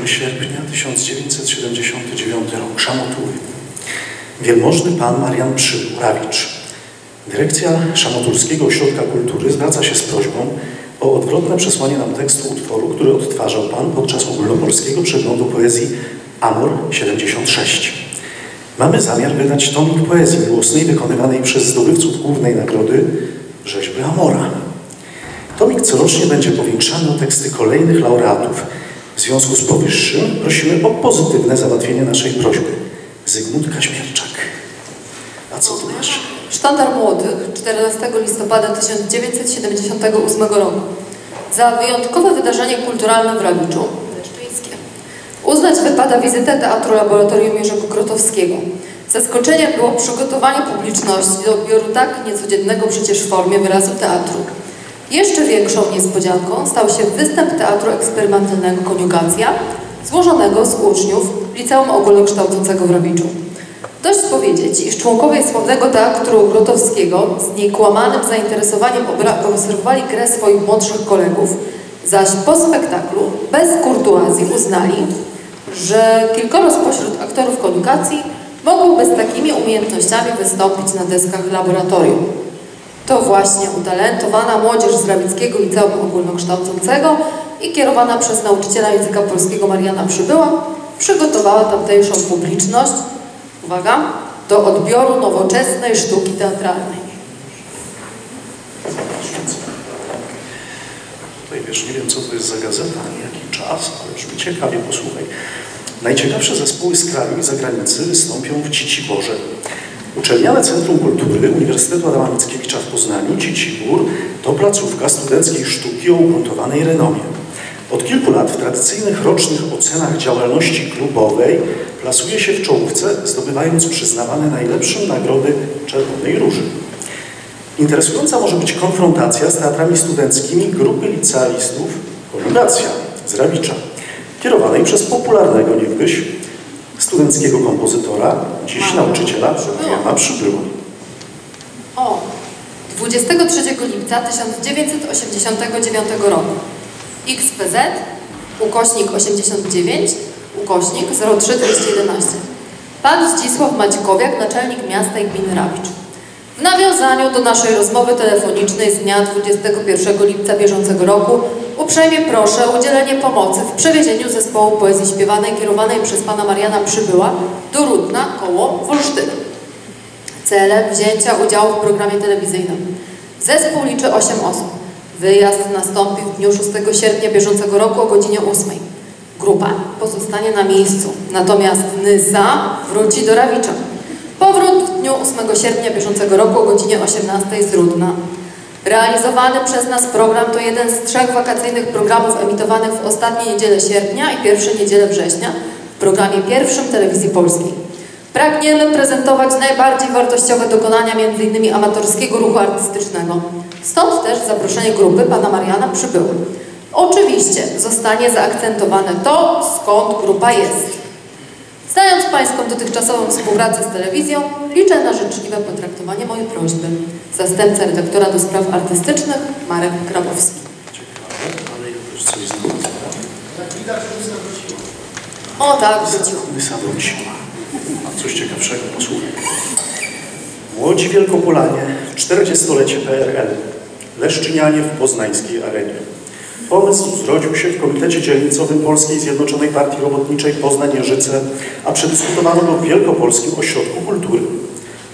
27 sierpnia 1979 rok. Szamotuły. Wielmożny pan Marian Przyłrawicz. Dyrekcja Szamotulskiego Ośrodka Kultury zwraca się z prośbą o odwrotne przesłanie nam tekstu utworu, który odtwarzał pan podczas ogólnopolskiego przeglądu poezji Amor 76. Mamy zamiar wydać tomik poezji miłosnej wykonywanej przez zdobywców głównej nagrody rzeźby Amora. Tomik corocznie będzie powiększany o teksty kolejnych laureatów. W związku z powyższym prosimy o pozytywne załatwienie naszej prośby. Zygmunt Kaźmierczak. A co tu masz? Sztandar Młodych 14 listopada 1978 roku. Za wyjątkowe wydarzenie kulturalne w Rawiczu. Uznać wypada wizytę Teatru Laboratorium Jerzego Grotowskiego. Zaskoczeniem było przygotowanie publiczności do odbioru tak niecodziennego przecież w formie wyrazu teatru. Jeszcze większą niespodzianką stał się występ Teatru Eksperymentalnego Koniugacja, złożonego z uczniów Liceum Ogólnokształcącego w Rawiczu. Dość powiedzieć, iż członkowie sławnego Teatru Grotowskiego z niekłamanym zainteresowaniem obserwowali grę swoich młodszych kolegów, zaś po spektaklu bez kurtuazji uznali, że kilkoro spośród aktorów koniugacji mogłoby z takimi umiejętnościami wystąpić na deskach laboratorium. To właśnie utalentowana młodzież z Rawickiego Liceum Ogólnokształcącego i kierowana przez nauczyciela języka polskiego Mariana Przybyła przygotowała tamtejszą publiczność, uwaga, do odbioru nowoczesnej sztuki teatralnej. Tutaj wiesz, nie wiem co to jest za gazeta, ani jaki czas, ale brzmi ciekawie, posłuchaj. Najciekawsze zespoły z kraju i zagranicy wystąpią w Ciciborze. Uczelniane Centrum Kultury Uniwersytetu Adama Mickiewicza w Poznaniu, Cicibór, to placówka studenckiej sztuki o ugruntowanej renomie. Od kilku lat w tradycyjnych rocznych ocenach działalności klubowej plasuje się w czołówce, zdobywając przyznawane najlepszym nagrody Czerwonej Róży. Interesująca może być konfrontacja z teatrami studenckimi grupy licealistów Koligacja z Rawicza, kierowanej przez popularnego niegdyś studenckiego kompozytora, dziś nauczyciela Jana Przybyła. O, 23 lipca 1989 roku. XPZ, ukośnik 89, ukośnik 03211. Pan Zdzisław Maćkowiak, naczelnik miasta i gminy Rawicz. W nawiązaniu do naszej rozmowy telefonicznej z dnia 21 lipca bieżącego roku uprzejmie proszę o udzielenie pomocy w przewiezieniu zespołu poezji śpiewanej kierowanej przez pana Mariana Przybyła do Rudna koło Wolsztyna. Celem wzięcia udziału w programie telewizyjnym. Zespół liczy 8 osób. Wyjazd nastąpi w dniu 6 sierpnia bieżącego roku o godzinie 8. Grupa pozostanie na miejscu, natomiast Nysa wróci do Rawicza. Powrót w dniu 8 sierpnia bieżącego roku o godzinie 18 z Rudna. Realizowany przez nas program to jeden z trzech wakacyjnych programów emitowanych w ostatnie niedzielę sierpnia i pierwsze niedzielę września w programie pierwszym Telewizji Polskiej. Pragniemy prezentować najbardziej wartościowe dokonania m.in. amatorskiego ruchu artystycznego. Stąd też zaproszenie grupy pana Mariana przybyło. Oczywiście zostanie zaakcentowane to, skąd grupa jest. Znając Pańską dotychczasową współpracę z telewizją, liczę na życzliwe potraktowanie mojej prośby. Zastępca redaktora do spraw artystycznych Marek Grabowski. O tak, wróciłam. Nysa wróciła. A coś ciekawszego, posłuchaj. Młodzi Wielkopolanie w 40-lecie PRL. Leszczynianie w poznańskiej arenie. Pomysł zrodził się w Komitecie Dzielnicowym Polskiej Zjednoczonej Partii Robotniczej Poznań-Jeżyce, a przedyskutowano go w Wielkopolskim Ośrodku Kultury.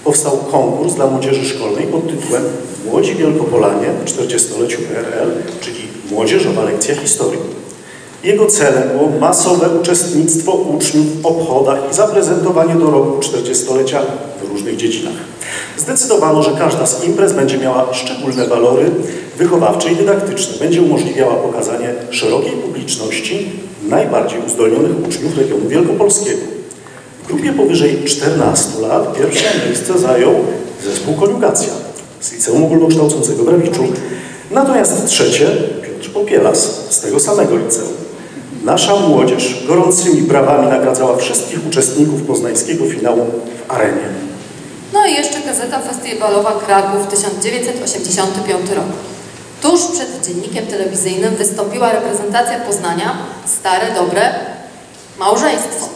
Powstał konkurs dla młodzieży szkolnej pod tytułem Młodzi Wielkopolanie w 40-leciu PRL, czyli Młodzieżowa Lekcja Historii. Jego celem było masowe uczestnictwo uczniów w obchodach i zaprezentowanie roku 40-lecia w różnych dziedzinach. Zdecydowano, że każda z imprez będzie miała szczególne walory wychowawcze i dydaktyczne. Będzie umożliwiała pokazanie szerokiej publiczności najbardziej uzdolnionych uczniów regionu wielkopolskiego. W grupie powyżej 14 lat pierwsze miejsce zajął zespół Koniugacja z Liceum Ogólnokształcącego w Rawiczu. Natomiast trzecie Piotr Popielas z tego samego liceum. Nasza młodzież gorącymi brawami nagradzała wszystkich uczestników poznańskiego finału w arenie. No i jeszcze gazeta festiwalowa Kraków 1985 rok. Tuż przed dziennikiem telewizyjnym wystąpiła reprezentacja Poznania Stare Dobre Małżeństwo.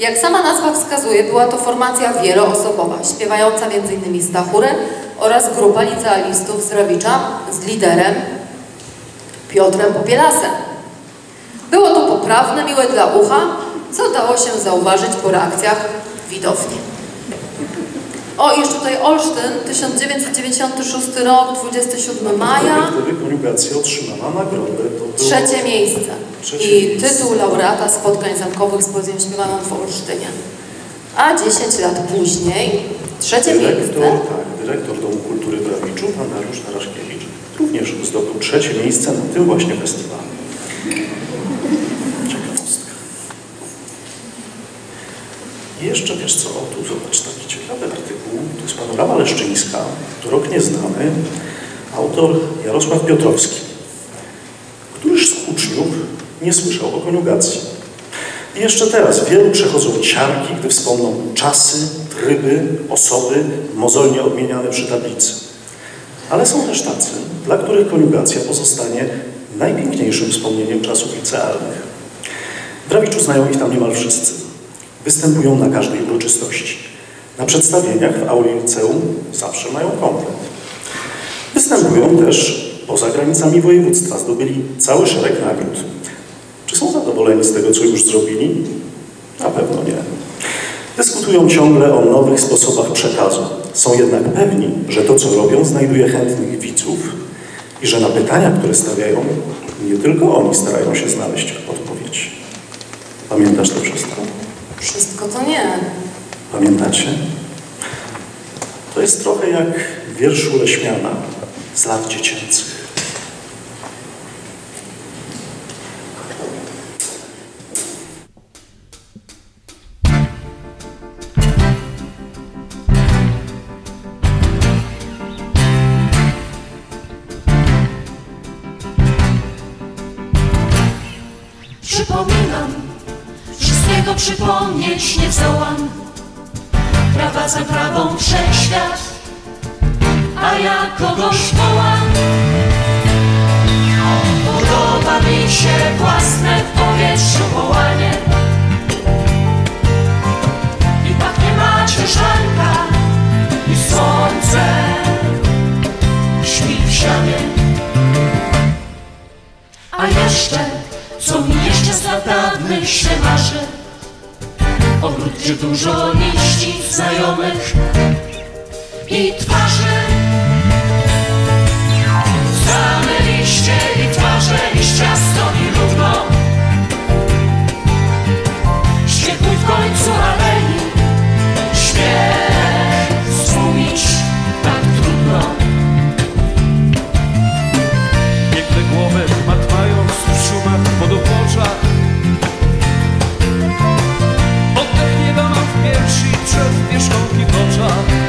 Jak sama nazwa wskazuje, była to formacja wieloosobowa, śpiewająca m.in. Stachurę oraz grupa licealistów z Rawicza z liderem Piotrem Popielasem. Było to poprawne, miłe dla ucha, co dało się zauważyć po reakcjach widowni. O, jeszcze tutaj Olsztyn, 1996 rok, 27 maja, Wtedy koniugacja otrzymała nagrodę. Trzecie miejsce. Trzecie I miejsce. tytuł laureata spotkań zamkowych z poezją śpiewaną w Olsztynie. A 10 lat później, trzecie Dyrektor, miejsce. tak, dyrektor Domu Kultury w Rawiczu, pan Dariusz Taraszkiewicz, również zdobył trzecie miejsce na tym właśnie festiwalu. Ciekawostka. I jeszcze wiesz co, o, tu zobacz taki ciekawy artykuł, to jest panorama leszczyńska, to rok nieznany, autor Jarosław Piotrowski. Któryż z uczniów nie słyszał o koniugacji? I jeszcze teraz wielu przechodzą ciarki, gdy wspomną czasy, tryby, osoby mozolnie odmieniane przy tablicy. Ale są też tacy, dla których koniugacja pozostanie najpiękniejszym wspomnieniem czasów licealnych. W Rawiczu znają ich tam niemal wszyscy. Występują na każdej uroczystości. Na przedstawieniach w auli liceum zawsze mają komplet. Występują też poza granicami województwa, zdobyli cały szereg nagród. Czy są zadowoleni z tego, co już zrobili? Na pewno nie. Dyskutują ciągle o nowych sposobach przekazu. Są jednak pewni, że to, co robią, znajduje chętnych widzów i że na pytania, które stawiają, nie tylko oni starają się znaleźć odpowiedź. Pamiętasz to wszystko? Wszystko to nie. Pamiętacie? To jest trochę jak w wierszu Leśmiana z lat dziecięcych. Wszechświat, a ja kogoś wołam. Podoba mi się własne w powietrzu wołanie. I pachnie macierzanka i słońce śpi w sianie. A jeszcze, co mi jeszcze z lat dawnych się marzy Ogród, gdzie dużo liści znajomych i twarzy Same liście i twarze, liściasto i równo mój w końcu alei Śmiech stłumić tak trudno. Biegnę głowę, matwając w szumach podopoczach Oddech mam w piersi, przed wierzchołki w oczach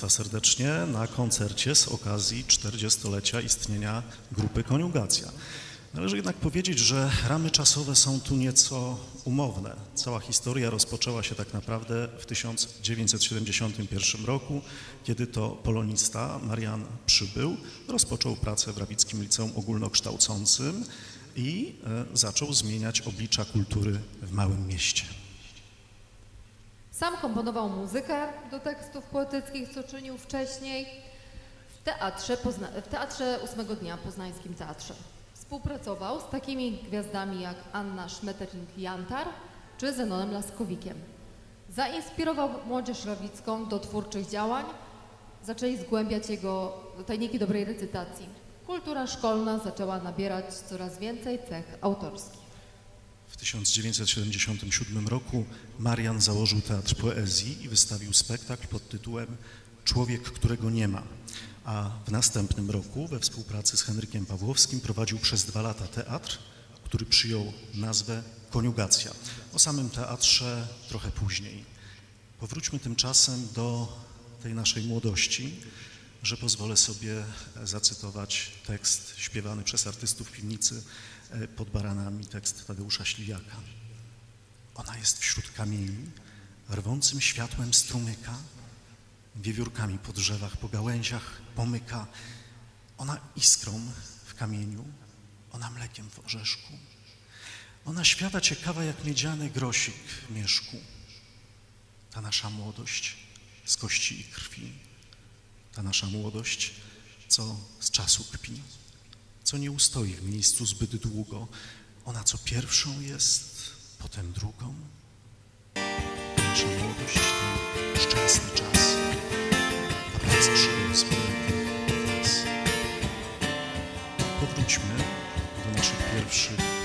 Państwa serdecznie na koncercie z okazji 40-lecia istnienia grupy Koniugacja. Należy jednak powiedzieć, że ramy czasowe są tu nieco umowne. Cała historia rozpoczęła się tak naprawdę w 1971 roku, kiedy to polonista Marian Przybył rozpoczął pracę w Rawickim Liceum Ogólnokształcącym i e, zaczął zmieniać oblicza kultury w małym mieście. Komponował muzykę do tekstów poetyckich, co czynił wcześniej w teatrze, Pozna- w teatrze ósmego dnia, Poznańskim Teatrze. Współpracował z takimi gwiazdami jak Anna Schmetterling-Jantar czy Zenonem Laskowikiem. Zainspirował młodzież rawicką do twórczych działań, zaczęli zgłębiać jego tajniki dobrej recytacji. Kultura szkolna zaczęła nabierać coraz więcej cech autorskich. W 1977 roku Marian założył Teatr Poezji i wystawił spektakl pod tytułem Człowiek, którego nie ma. A w następnym roku we współpracy z Henrykiem Pawłowskim prowadził przez dwa lata teatr, który przyjął nazwę Koniugacja. O samym teatrze trochę później. Powróćmy tymczasem do tej naszej młodości, że pozwolę sobie zacytować tekst śpiewany przez artystów piwnicy pod baranami, tekst Tadeusza Śliwiaka. Ona jest wśród kamieni, rwącym światłem strumyka, wiewiórkami po drzewach, po gałęziach pomyka. Ona iskrą w kamieniu, ona mlekiem w orzeszku. Ona świata ciekawa jak miedziany grosik w mieszku. Ta nasza młodość z kości i krwi, ta nasza młodość, co z czasu kpi, co nie ustoi w miejscu zbyt długo. Ona co pierwszą jest, potem drugą. Nasza młodość to szczęsny czas, ta praca nas. Powróćmy do naszych pierwszych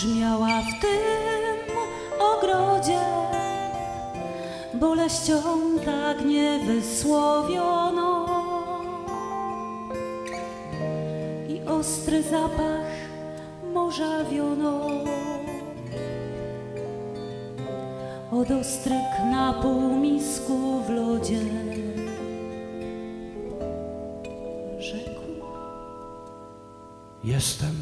Brzmiała w tym ogrodzie. Boleścią tak niewysłowioną. I ostry zapach morza wioną. Od ostryk na półmisku w lodzie. Rzekł. Jestem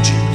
od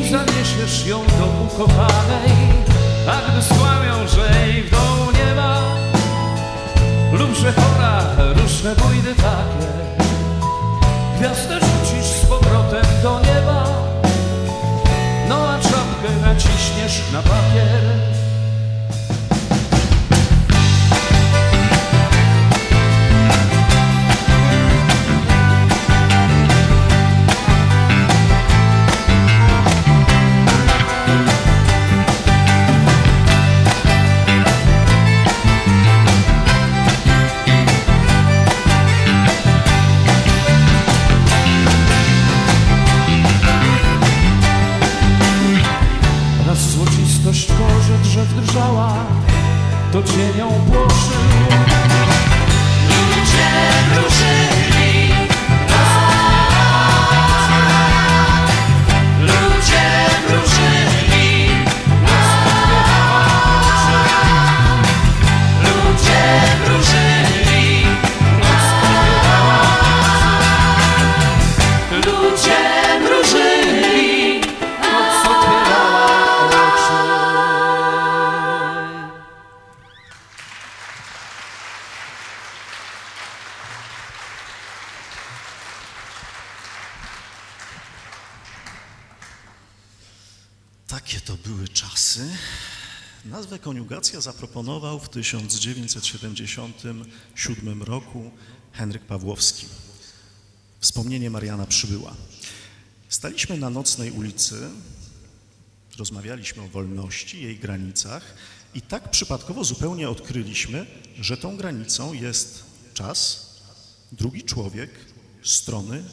Nim zaniesiesz ją do ukochanej tak A gdy skłamią, że jej w domu nie ma. Lub że chora, różne bójdy takie. Gwiazdę rzucisz z powrotem do nieba. No a czapkę naciśniesz na papier. to genuine koniugacja zaproponował w 1977 roku Henryk Pawłowski. Wspomnienie Mariana przybyła. Staliśmy na nocnej ulicy, rozmawialiśmy o wolności, jej granicach i tak przypadkowo zupełnie odkryliśmy, że tą granicą jest czas, drugi człowiek, strony,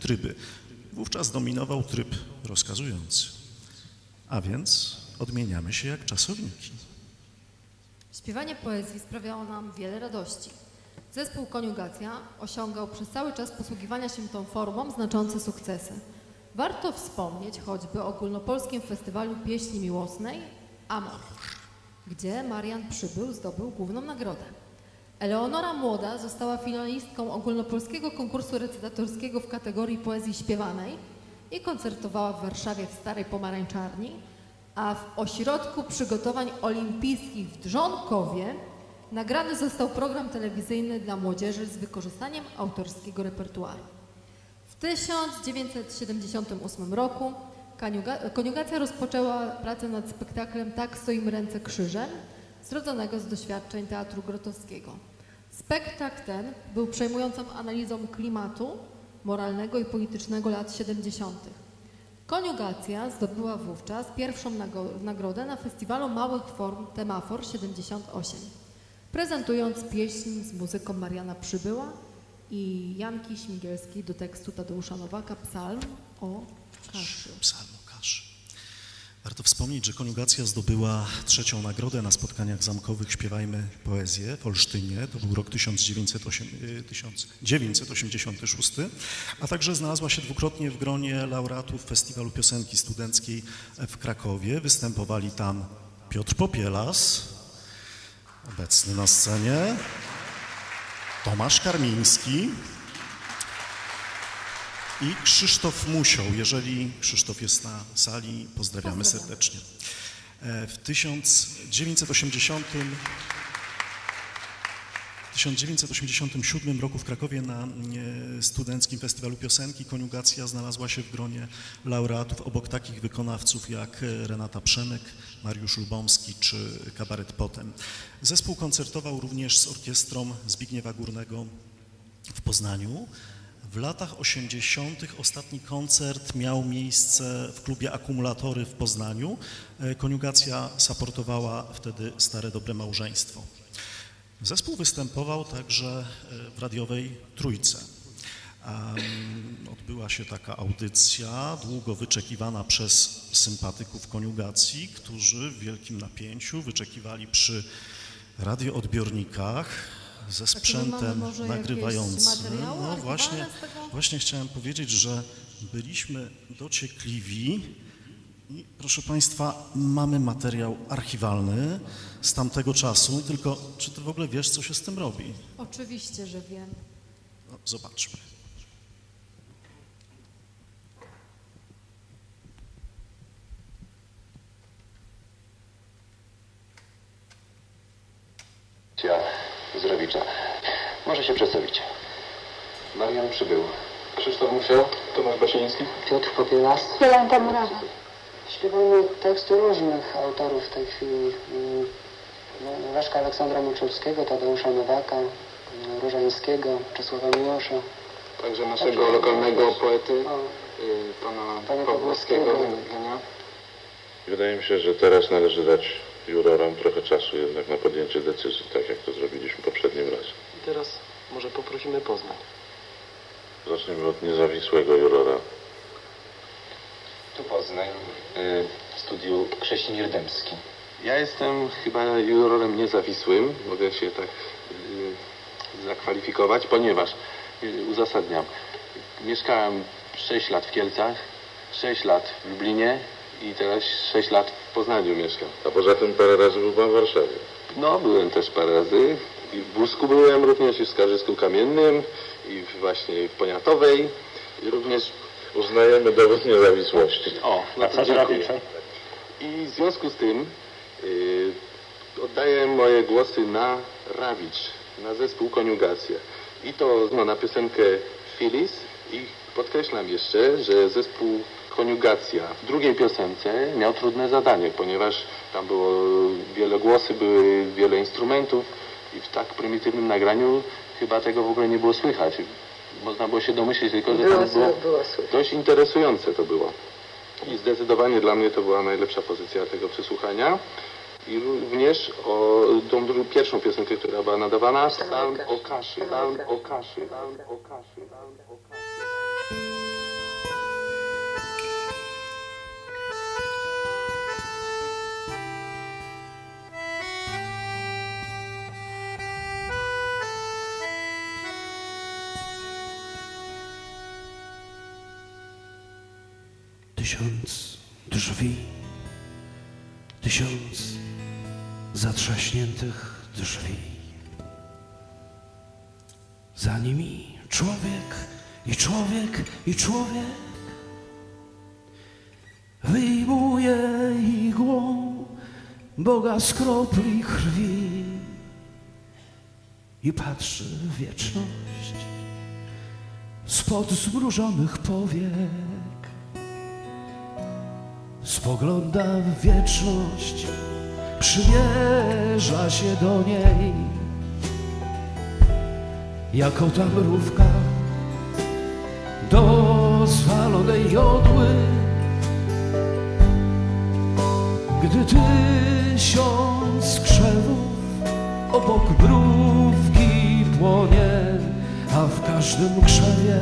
tryby. Wówczas dominował tryb rozkazujący. A więc odmieniamy się jak czasowniki. Śpiewanie poezji sprawiało nam wiele radości. Zespół Koniugacja osiągał przez cały czas posługiwania się tą formą znaczące sukcesy. Warto wspomnieć choćby o ogólnopolskim festiwalu pieśni miłosnej Amor, gdzie Marian Przybył zdobył główną nagrodę. Eleonora Młoda została finalistką ogólnopolskiego konkursu recytatorskiego w kategorii poezji śpiewanej i koncertowała w Warszawie w Starej Pomarańczarni, a w Ośrodku Przygotowań Olimpijskich w Drzonkowie nagrany został program telewizyjny dla młodzieży z wykorzystaniem autorskiego repertuaru. W 1978 roku koniuga- koniugacja rozpoczęła pracę nad spektaklem Tak stoimy ręce krzyżem, zrodzonego z doświadczeń Teatru Grotowskiego. Spektakl ten był przejmującą analizą klimatu moralnego i politycznego lat 70. Koniugacja zdobyła wówczas pierwszą nagrodę na festiwalu małych form Temafor 78, prezentując pieśń z muzyką Mariana Przybyła i Janki Śmigielskiej do tekstu Tadeusza Nowaka Psalm o kaszy. Kaszy. Warto wspomnieć, że koniugacja zdobyła trzecią nagrodę na spotkaniach zamkowych Śpiewajmy Poezję w Olsztynie. To był rok 1908 y, 1986, a także znalazła się dwukrotnie w gronie laureatów Festiwalu Piosenki Studenckiej w Krakowie. Występowali tam Piotr Popielas, obecny na scenie, Tomasz Karmiński, i Krzysztof Musiał. Jeżeli Krzysztof jest na sali, pozdrawiamy Pozdrawiam. serdecznie. E, W 1980 w 1987 roku w Krakowie na e, Studenckim Festiwalu Piosenki koniugacja znalazła się w gronie laureatów obok takich wykonawców jak e, Renata Przemyk, Mariusz Lubomski czy Kabaret Potem. Zespół koncertował również z orkiestrą Zbigniewa Górnego w Poznaniu. W latach 80. ostatni koncert miał miejsce w klubie Akumulatory w Poznaniu. E, Koniugacja supportowała wtedy Stare Dobre Małżeństwo. Zespół występował także e, w radiowej Trójce. Odbyła się taka audycja, długo wyczekiwana przez sympatyków koniugacji, którzy w wielkim napięciu wyczekiwali przy radioodbiornikach ze mamy sprzętem nagrywającym. No właśnie, właśnie chciałem powiedzieć, że byliśmy dociekliwi i proszę Państwa, mamy materiał archiwalny z tamtego czasu, tylko czy Ty w ogóle wiesz, co się z tym robi? Oczywiście, że wiem. No, zobaczmy. Ja z Rawicza. Może się przedstawić. Marian Przybył. Krzysztof Musiał. Tomasz Basiński. Piotr Popielas. Jolanta Murawa. Śpiewamy teksty różnych autorów w tej chwili. Mm, Leszka Aleksandra Moczulskiego, Tadeusza Nowaka, mm, Różańskiego, Czesława Miłosza. Także naszego lokalnego poety, O, y, pana Pana Pawłowskiego. Wydaje mi się, że teraz należy dać jurorom trochę czasu jednak na podjęcie decyzji, tak jak to zrobiliśmy poprzednim razem. I teraz może poprosimy Poznań. Zacznijmy od niezawisłego jurora. Tu Poznań. y, W studiu Krześnir Dębski. Ja jestem chyba jurorem niezawisłym, mogę się tak y, zakwalifikować, ponieważ y, uzasadniam. Mieszkałem 6 lat w Kielcach, 6 lat w Lublinie i teraz 6 lat w Poznaniu mieszkam. A poza tym parę razy był Pan w Warszawie. No, byłem też parę razy. I w Busku byłem również, i w Skarżysku Kamiennym, i właśnie w Poniatowej, i również... Uznajemy dowód niezawisłości. O, no to dziękuję. I w związku z tym y, oddaję moje głosy na Rawicz, na zespół Koniugacja. I to no, na piosenkę Phyllis i podkreślam jeszcze, że zespół koniugacja. W drugiej piosence miał trudne zadanie, ponieważ tam było wiele głosy, były wiele instrumentów i w tak prymitywnym nagraniu chyba tego w ogóle nie było słychać. Można było się domyślić tylko, że Było, tam było było dość interesujące to było. I zdecydowanie dla mnie to była najlepsza pozycja tego przesłuchania. I również o tą dru- pierwszą piosenkę, która była nadawana, Psalm o kaszy, Psalm o kaszy, Psalm o kaszy, Psalm o kaszy. Tysiąc drzwi, tysiąc zatrzaśniętych drzwi. Za nimi człowiek i człowiek i człowiek wyjmuje igłą Boga z kropli krwi i patrzy w wieczność spod zmrużonych powiek. Spogląda w wieczność, przymierza się do niej, jako ta mrówka do zwalonej jodły. Gdy tysiąc krzewów obok mrówki płonie, a w każdym krzewie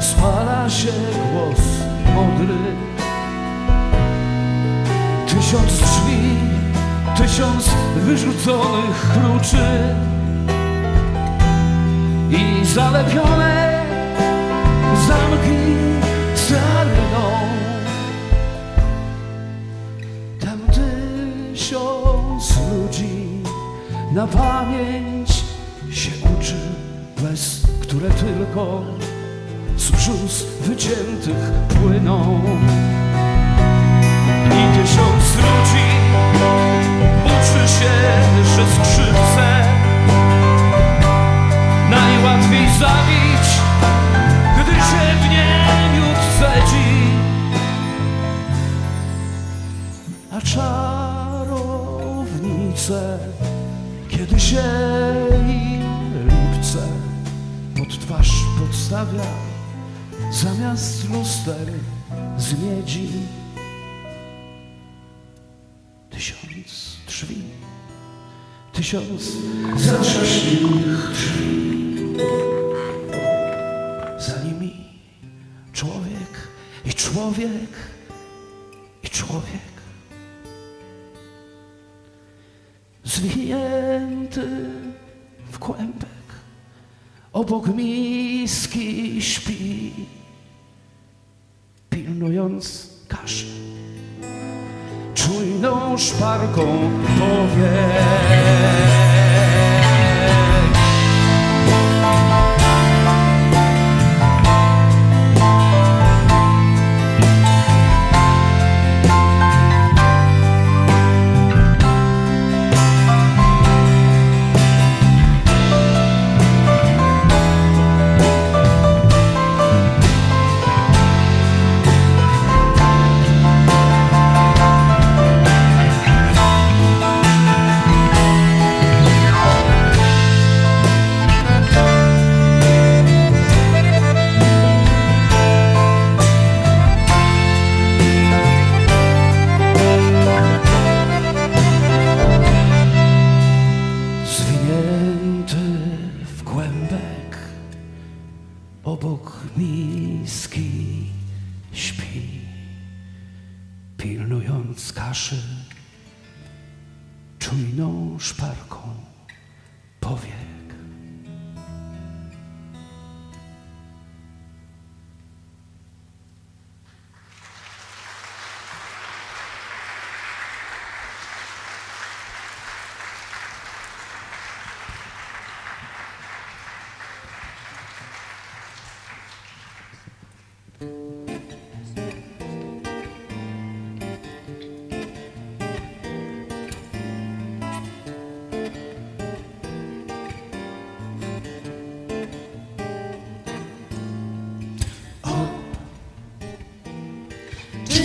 spala się głos modry. Tysiąc drzwi, tysiąc wyrzuconych kluczy i zalepione zamki sarną. Tam tysiąc ludzi na pamięć się uczy, łez, które tylko z brzus wyciętych płyną. I tysiąc ludzi uczy się, że skrzypce najłatwiej zabić, gdy się w nie miód cedzi. A czarownice, kiedy się im lipce pod twarz podstawia, zamiast luster z miedzi. Zatrzaśniętych drzwi. Za nimi człowiek i człowiek i człowiek. Zwinięty w kłębek, obok miski śpi, pilnując kaszy czujną szparką powie.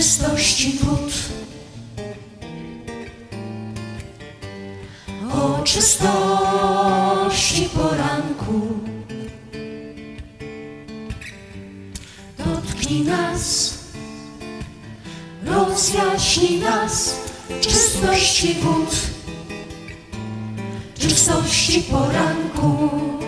czystości wód. O czystości poranku dotknij nas, rozjaśnij nas czystości wód, czystości poranku.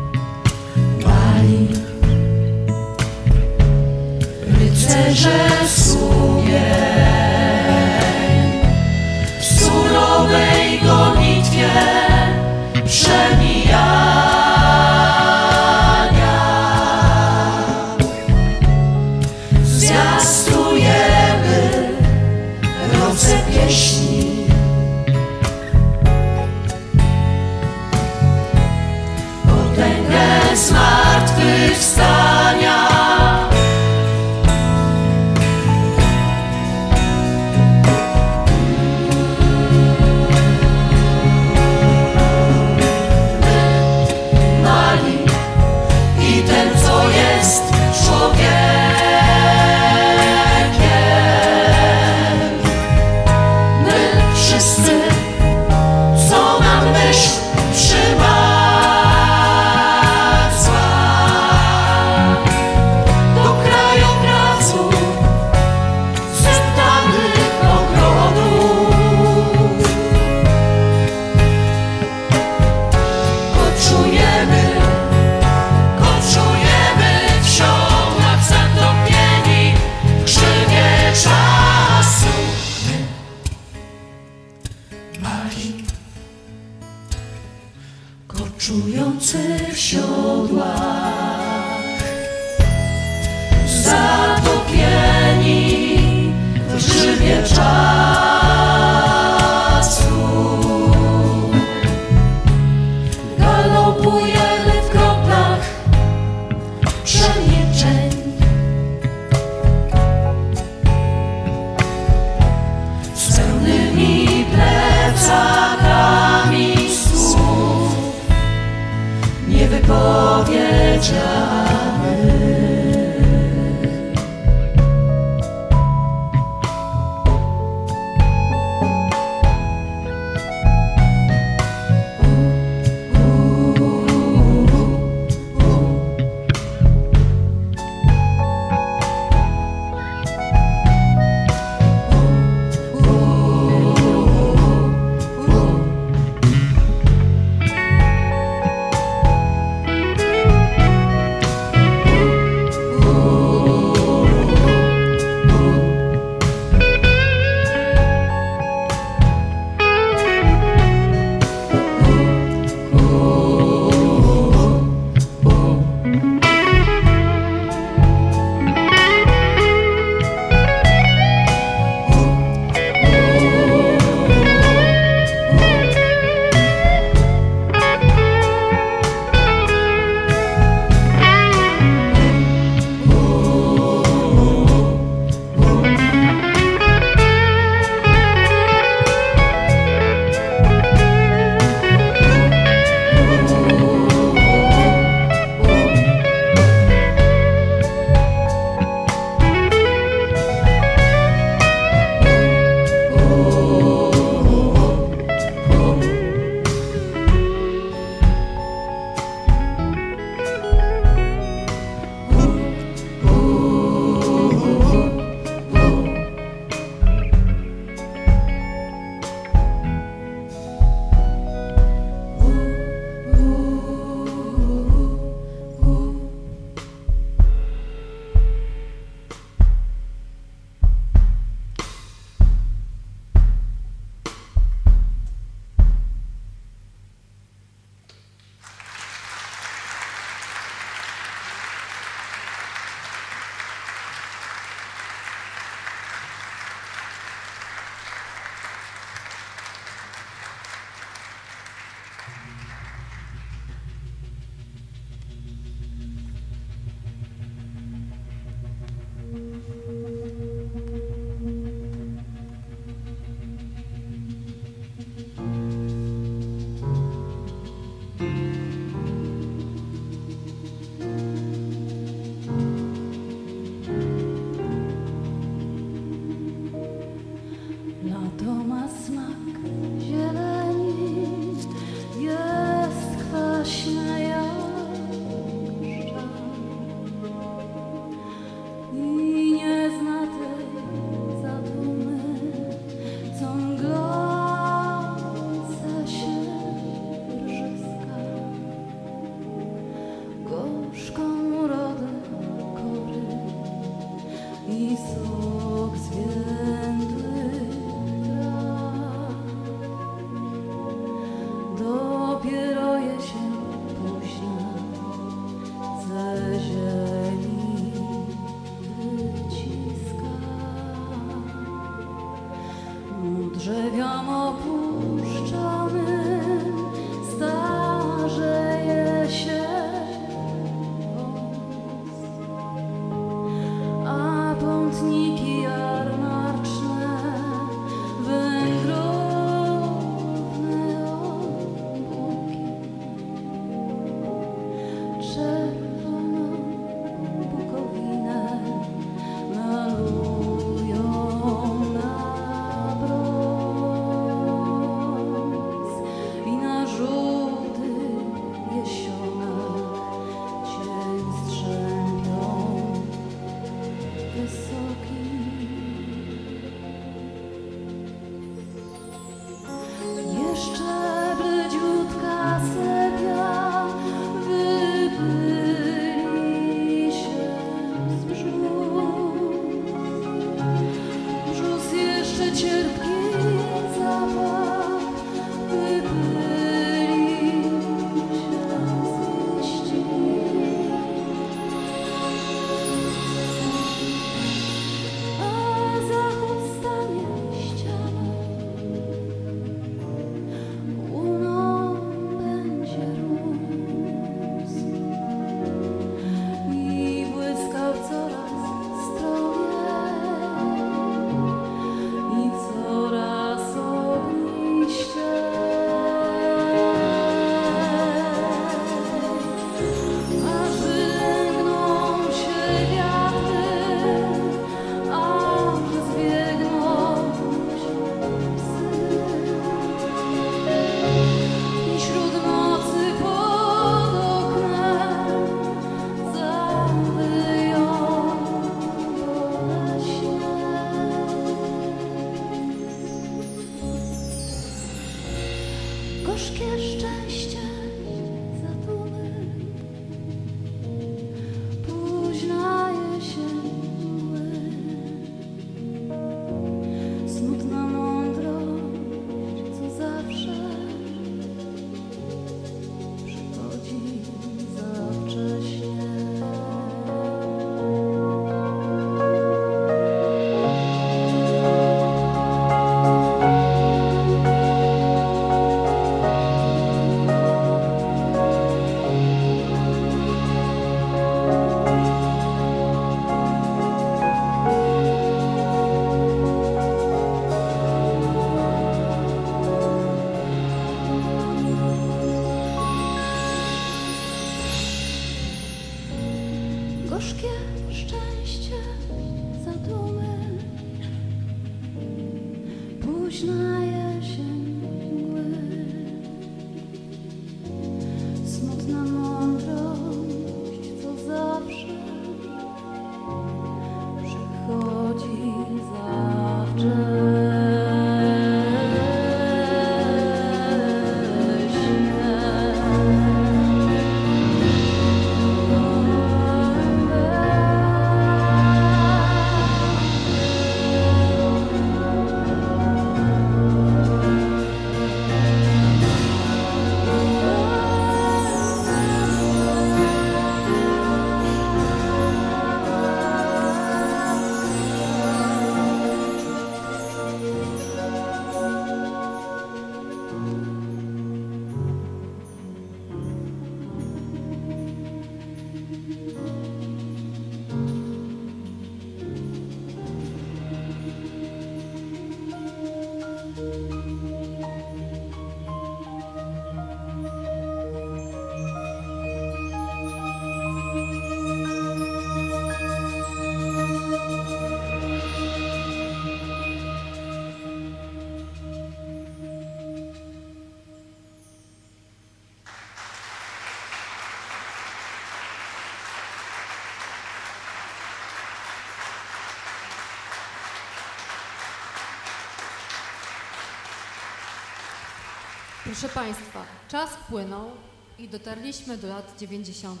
Proszę Państwa, czas płynął i dotarliśmy do lat 90.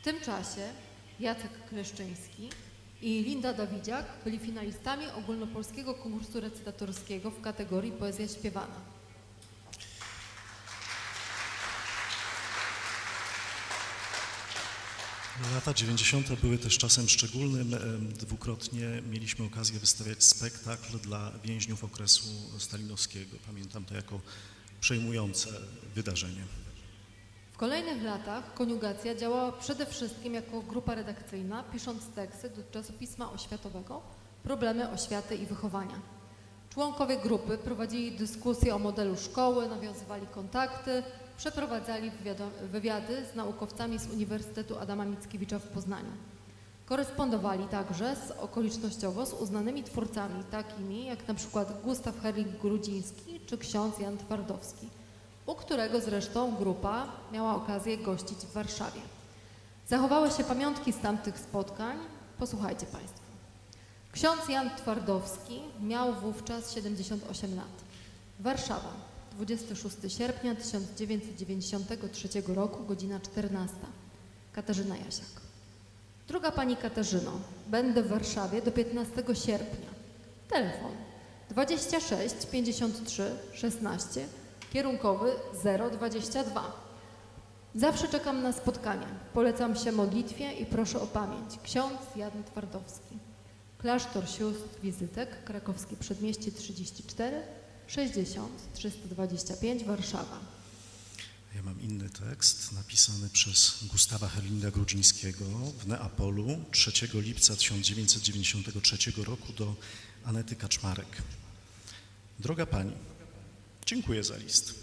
W tym czasie Jacek Kleszczyński i Linda Dawidziak byli finalistami ogólnopolskiego konkursu recytatorskiego w kategorii poezja śpiewana. Lata 90. były też czasem szczególnym. Em, Dwukrotnie mieliśmy okazję wystawiać spektakl dla więźniów okresu stalinowskiego. Pamiętam to jako przejmujące wydarzenie. W kolejnych latach koniugacja działała przede wszystkim jako grupa redakcyjna, pisząc teksty do czasopisma oświatowego Problemy oświaty i wychowania. Członkowie grupy prowadzili dyskusje o modelu szkoły, nawiązywali kontakty, przeprowadzali wywiady z naukowcami z Uniwersytetu Adama Mickiewicza w Poznaniu. Korespondowali także z okolicznościowo z uznanymi twórcami, takimi jak na przykład Gustaw Herling-Grudziński czy ksiądz Jan Twardowski, u którego zresztą grupa miała okazję gościć w Warszawie. Zachowały się pamiątki z tamtych spotkań. Posłuchajcie Państwo. Ksiądz Jan Twardowski miał wówczas 78 lat. Warszawa, 26 sierpnia 1993 roku, godzina 14. Katarzyna Jasiak. Droga Pani Katarzyno, będę w Warszawie do 15 sierpnia. Telefon 26 53 16, kierunkowy 022. Zawsze czekam na spotkanie. Polecam się modlitwie i proszę o pamięć. Ksiądz Jan Twardowski. Klasztor Sióstr Wizytek, Krakowskie Przedmieście 34, 60 325, Warszawa. Ja mam inny tekst napisany przez Gustawa Herlinga Grudzińskiego w Neapolu 3 lipca 1993 roku do Anety Kaczmarek. Droga Pani, dziękuję za list.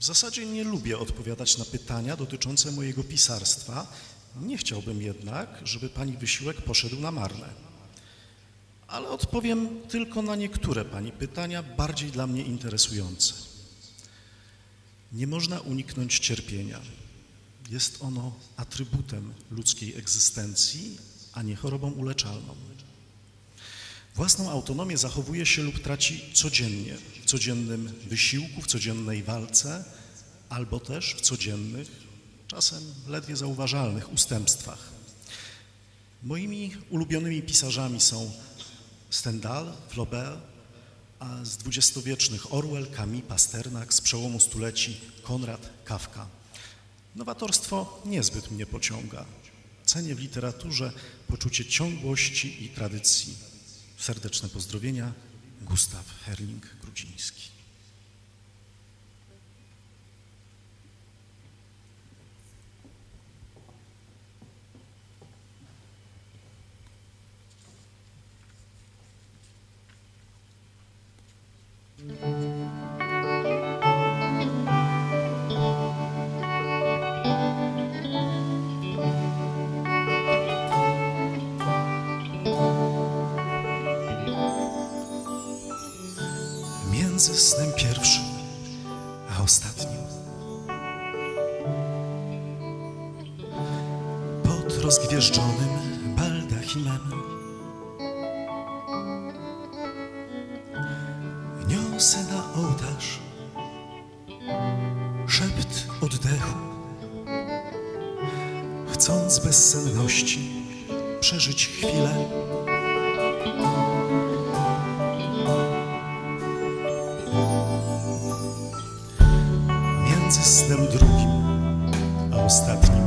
W zasadzie nie lubię odpowiadać na pytania dotyczące mojego pisarstwa. Nie chciałbym jednak, żeby Pani wysiłek poszedł na marne. Ale odpowiem tylko na niektóre Pani pytania, bardziej dla mnie interesujące. Nie można uniknąć cierpienia. Jest ono atrybutem ludzkiej egzystencji, a nie chorobą uleczalną. Własną autonomię zachowuje się lub traci codziennie, w codziennym wysiłku, w codziennej walce, albo też w codziennych, czasem ledwie zauważalnych ustępstwach. Moimi ulubionymi pisarzami są Stendhal, Flaubert, a z dwudziestowiecznych Orwell, Camus, Pasternak, z przełomu stuleci Konrad, Kafka. Nowatorstwo niezbyt mnie pociąga. Cenię w literaturze poczucie ciągłości i tradycji. Serdeczne pozdrowienia, Gustaw Herling-Grudziński. Między snem pierwszym a ostatnim. Pod rozgwieżdżonym baldachimem oddechu Chcąc bezsenności przeżyć chwilę między snem drugim a ostatnim.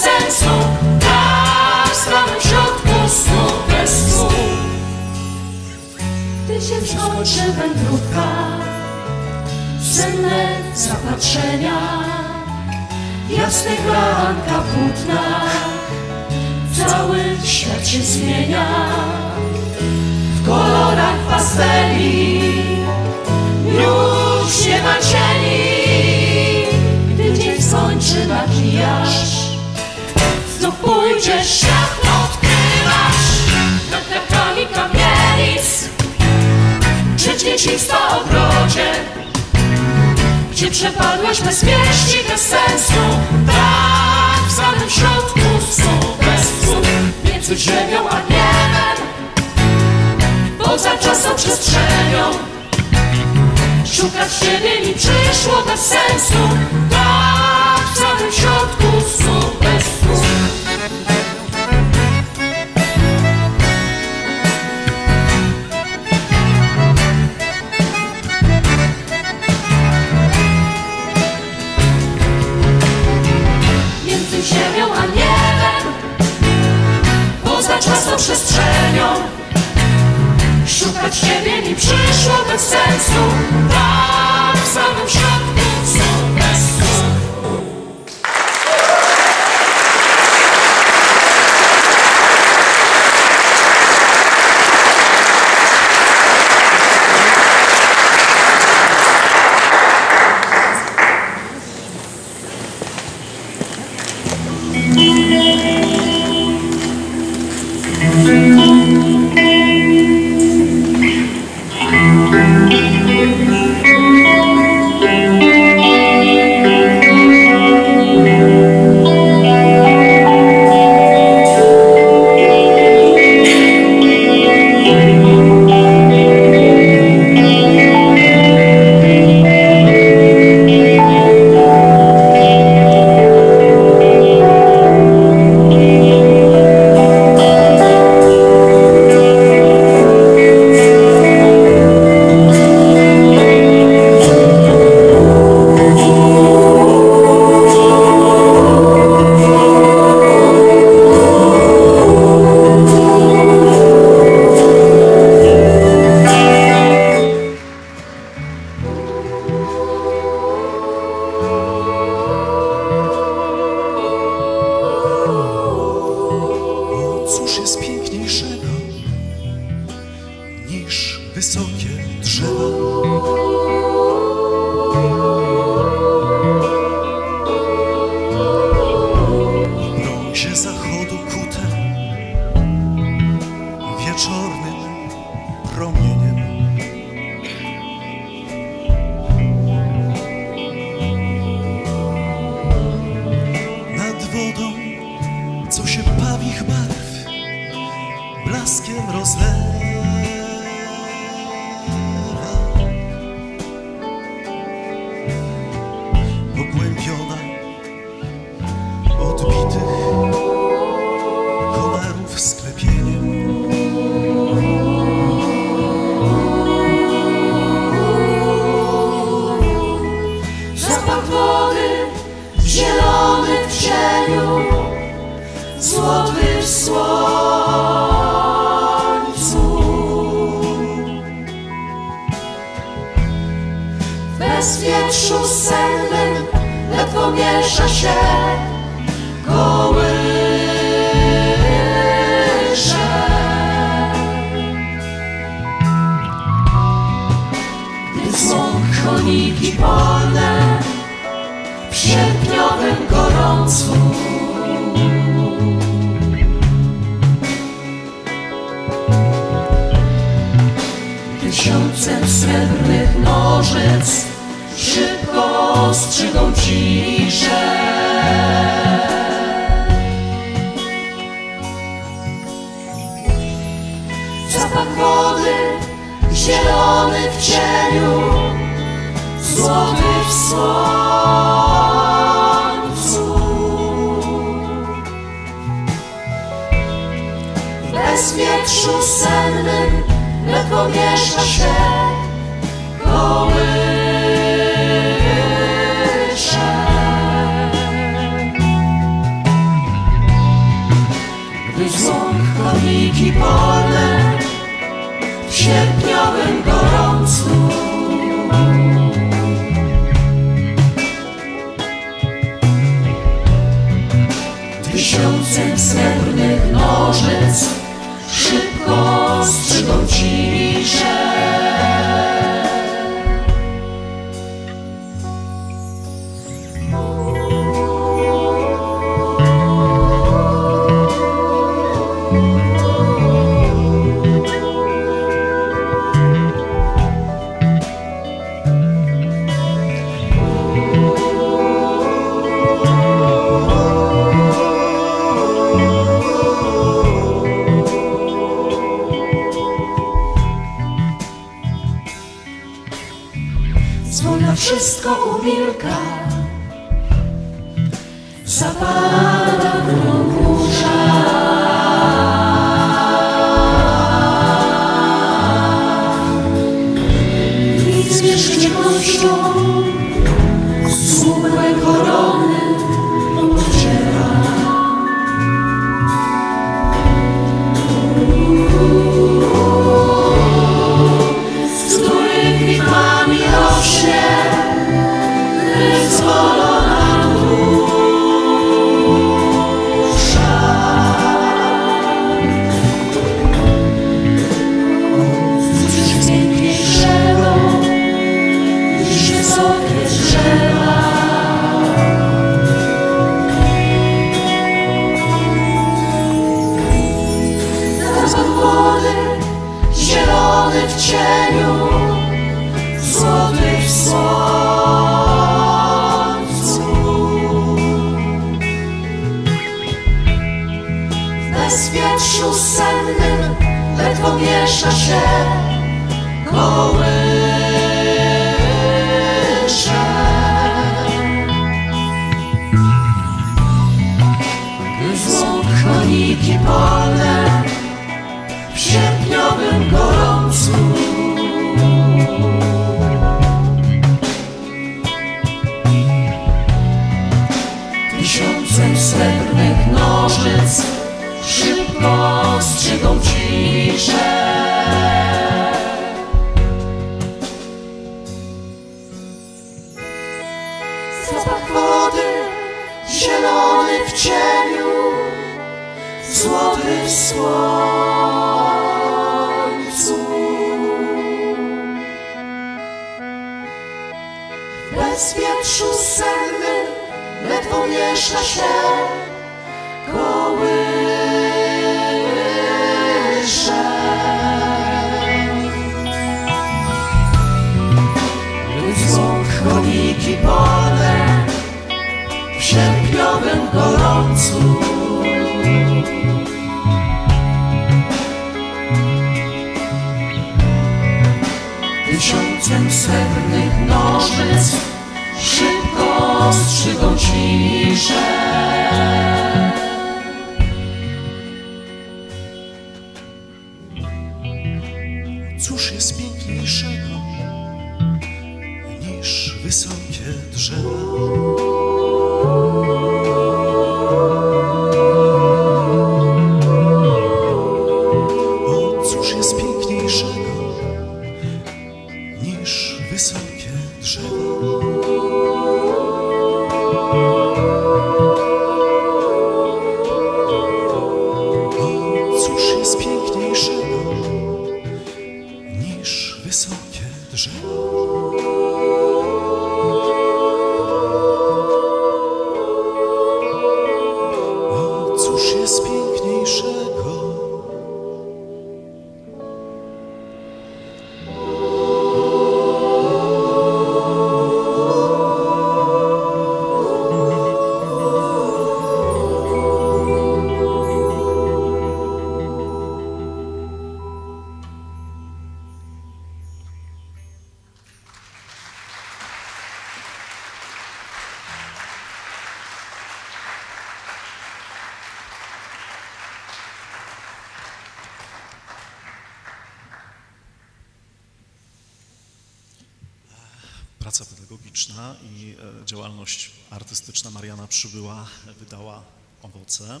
Owoce.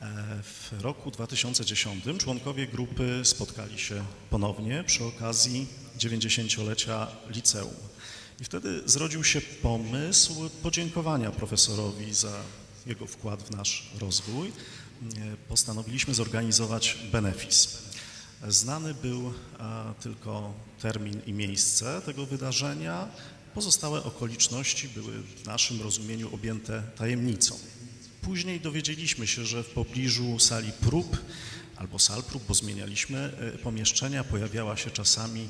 E, W roku 2010 członkowie grupy spotkali się ponownie przy okazji 90-lecia liceum. I wtedy zrodził się pomysł podziękowania profesorowi za jego wkład w nasz rozwój. E, Postanowiliśmy zorganizować benefis. Znany był tylko termin i miejsce tego wydarzenia. Pozostałe okoliczności były w naszym rozumieniu objęte tajemnicą. Później dowiedzieliśmy się, że w pobliżu sali prób albo sal prób, bo zmienialiśmy e, pomieszczenia, pojawiała się czasami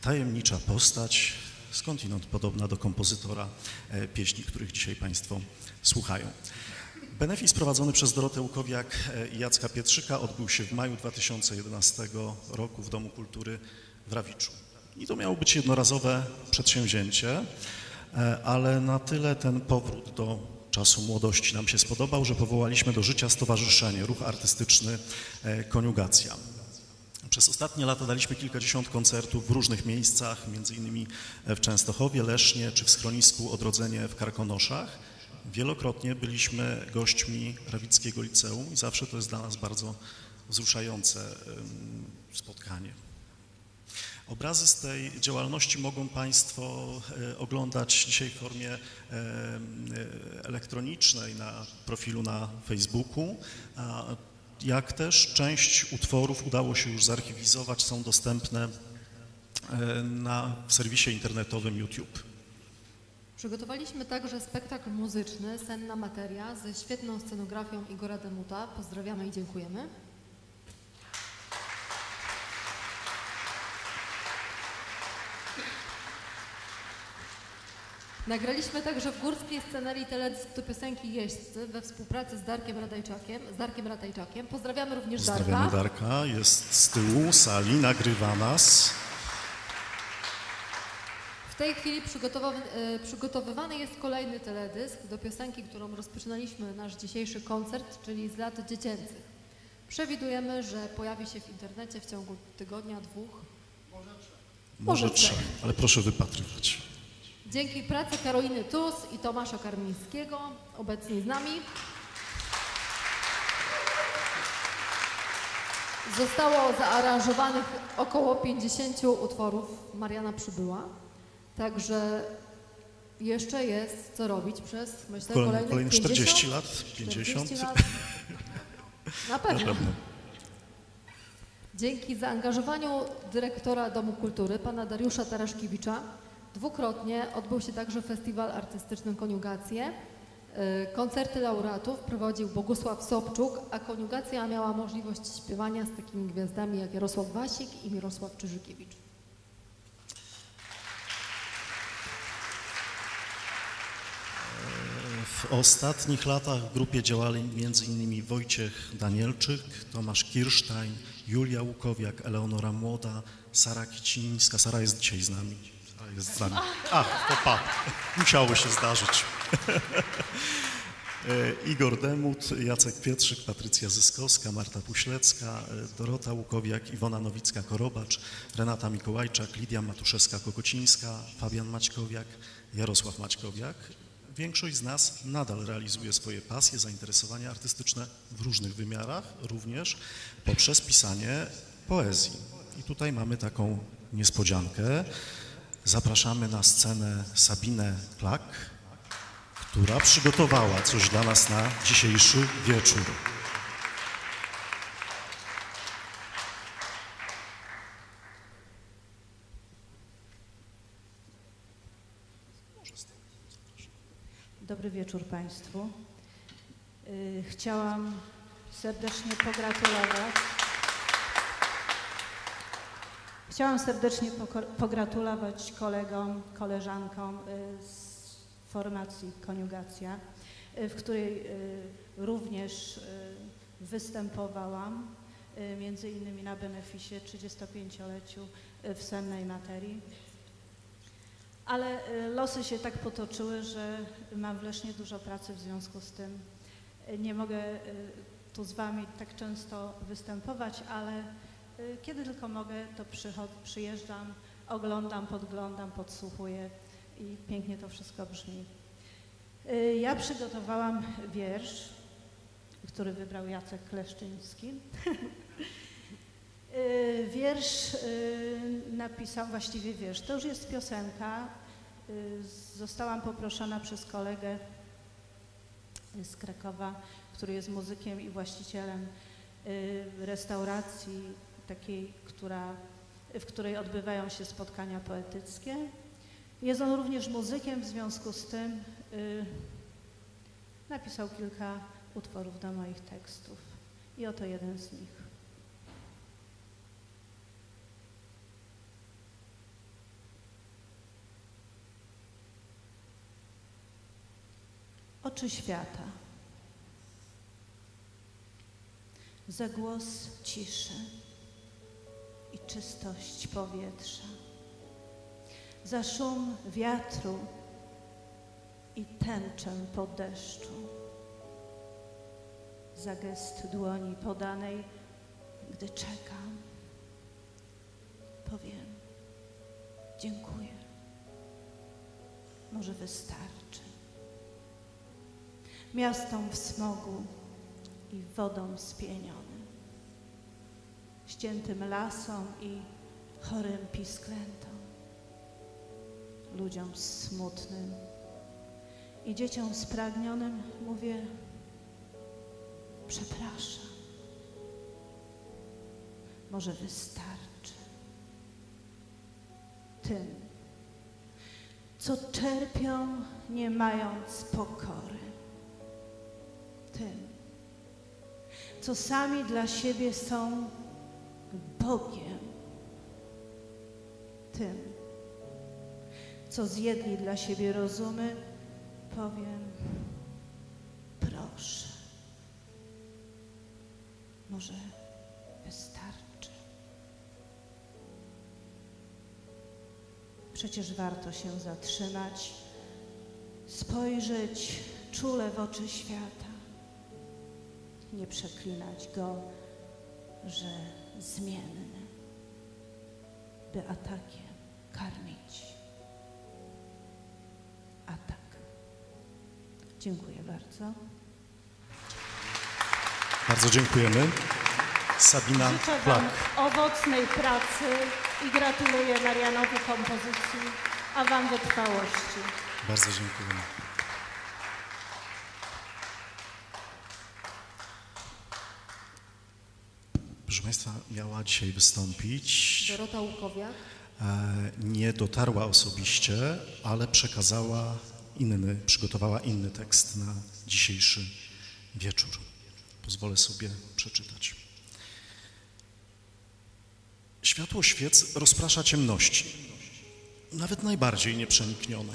tajemnicza postać, skądinąd podobna do kompozytora e, pieśni, których dzisiaj Państwo słuchają. Benefis prowadzony przez Dorotę Łukowiak e, i Jacka Pietrzyka odbył się w maju 2011 roku w Domu Kultury w Rawiczu. I to miało być jednorazowe przedsięwzięcie, e, ale na tyle ten powrót do czasu młodości nam się spodobał, że powołaliśmy do życia stowarzyszenie, ruch artystyczny e, Koniugacja. Przez ostatnie lata daliśmy kilkadziesiąt koncertów w różnych miejscach, między innymi w Częstochowie, Lesznie czy w schronisku Odrodzenie w Karkonoszach. Wielokrotnie byliśmy gośćmi Rawickiego Liceum i zawsze to jest dla nas bardzo wzruszające spotkanie. Obrazy z tej działalności mogą Państwo e, oglądać dzisiaj w formie e, e, elektronicznej na profilu na Facebooku, jak też część utworów udało się już zarchiwizować, są dostępne na serwisie internetowym YouTube. Przygotowaliśmy także spektakl muzyczny Senna Materia ze świetną scenografią Igora Demuta. Pozdrawiamy i dziękujemy. Nagraliśmy także w górskiej scenerii teledysk do piosenki Jeźdźcy we współpracy z Darkiem Radajczakiem. Z Darkiem Radajczakiem. Pozdrawiamy również Pozdrawiamy Darka. Darka, jest z tyłu sali, nagrywa nas. W tej chwili e, przygotowywany jest kolejny teledysk do piosenki, którą rozpoczynaliśmy nasz dzisiejszy koncert, czyli z lat dziecięcych. Przewidujemy, że pojawi się w internecie w ciągu tygodnia, dwóch. Może Może trzech, trzech. ale proszę wypatrywać. Dzięki pracy Karoliny Tus i Tomasza Karmińskiego, obecni z nami, zostało zaaranżowanych około 50 utworów Mariana Przybyła. Także jeszcze jest co robić przez, myślę, Kolejne, kolejnych kolejne 50, 40 lat, 50. 40 lat. Na pewno. Na pewno. Dzięki zaangażowaniu dyrektora Domu Kultury, pana Dariusza Taraszkiewicza, dwukrotnie odbył się także Festiwal Artystyczny Koniugacje. Y, Koncerty laureatów prowadził Bogusław Sobczuk, a koniugacja miała możliwość śpiewania z takimi gwiazdami jak Jarosław Wasik i Mirosław Czyżykiewicz. W ostatnich latach w grupie działali m.in. Wojciech Danielczyk, Tomasz Kirsztajn, Julia Łukowiak, Eleonora Młoda, Sara Kicińska. Sara jest dzisiaj z nami. Jest z nami. Ach, to pa. Musiało się zdarzyć. E, Igor Demut, Jacek Pietrzyk, Patrycja Zyskowska, Marta Puślecka, e, Dorota Łukowiak, Iwona Nowicka-Korobacz, Renata Mikołajczak, Lidia Matuszewska-Kokocińska, Fabian Maćkowiak, Jarosław Maćkowiak. Większość z nas nadal realizuje swoje pasje, zainteresowania artystyczne w różnych wymiarach, również poprzez pisanie poezji. I tutaj mamy taką niespodziankę. Zapraszamy na scenę Sabinę Klak, która przygotowała coś dla nas na dzisiejszy wieczór. Dobry wieczór Państwu. Y, Chciałam serdecznie pogratulować. Chciałam serdecznie pogratulować kolegom, koleżankom y, z formacji Koniugacja, y, w której y, również występowałam, między innymi na beneficie 35-leciu y, w sennej materii. Ale losy się tak potoczyły, że mam w Lesznie dużo pracy w związku z tym. Nie mogę tu z Wami tak często występować, ale kiedy tylko mogę, to przyjeżdżam, oglądam, podglądam, podsłuchuję i pięknie to wszystko brzmi. Y, Ja przygotowałam wiersz, który wybrał Jacek Kleszczyński. Y, Wiersz y, napisał, właściwie wiersz, to już jest piosenka. Y, Zostałam poproszona przez kolegę z Krakowa, który jest muzykiem i właścicielem y, restauracji takiej, która, w której odbywają się spotkania poetyckie. Jest on również muzykiem, w związku z tym y, napisał kilka utworów do moich tekstów. I oto jeden z nich. Oczy świata. Za głos ciszy czystość powietrza. Za szum wiatru i tęczę po deszczu. Za gest dłoni podanej, gdy czekam, powiem dziękuję. Może wystarczy miastom w smogu i wodą spienionym, ściętym lasom i chorym pisklętom, ludziom smutnym i dzieciom spragnionym mówię przepraszam. Może wystarczy tym, co czerpią nie mając pokory tym, co sami dla siebie są Bogiem, tym, co zjedli dla siebie rozumy, powiem proszę, może wystarczy. Przecież warto się zatrzymać, spojrzeć czule w oczy świata nie przeklinać go, że zmienny, by atakiem karmić. Atak. Dziękuję bardzo. Bardzo dziękujemy. Sabina Życzę Plak. Wam owocnej pracy i gratuluję Marianowi kompozycji, a Wam wytrwałości. Bardzo dziękujemy. Państwa, miała dzisiaj wystąpić. Dorota Łukowiak. E, Nie dotarła osobiście, ale przekazała inny, przygotowała inny tekst na dzisiejszy wieczór. Pozwolę sobie przeczytać. Światło świec rozprasza ciemności, nawet najbardziej nieprzeniknione.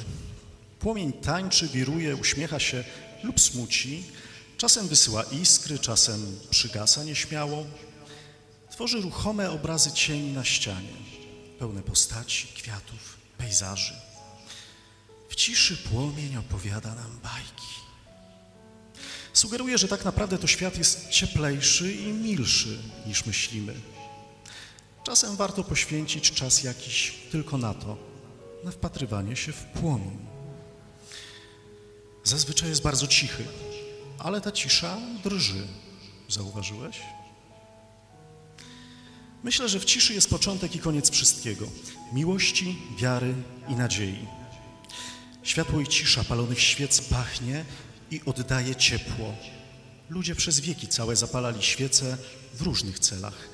Płomień tańczy, wiruje, uśmiecha się lub smuci, czasem wysyła iskry, czasem przygasa nieśmiało. Tworzy ruchome obrazy cieni na ścianie, pełne postaci, kwiatów, pejzaży. W ciszy płomień opowiada nam bajki. Sugeruje, że tak naprawdę to świat jest cieplejszy i milszy niż myślimy. Czasem warto poświęcić czas jakiś tylko na to, na wpatrywanie się w płomień. Zazwyczaj jest bardzo cichy, ale ta cisza drży. Zauważyłeś? Myślę, że w ciszy jest początek i koniec wszystkiego. Miłości, wiary i nadziei. Światło i cisza palonych świec pachnie i oddaje ciepło. Ludzie przez wieki całe zapalali świece w różnych celach,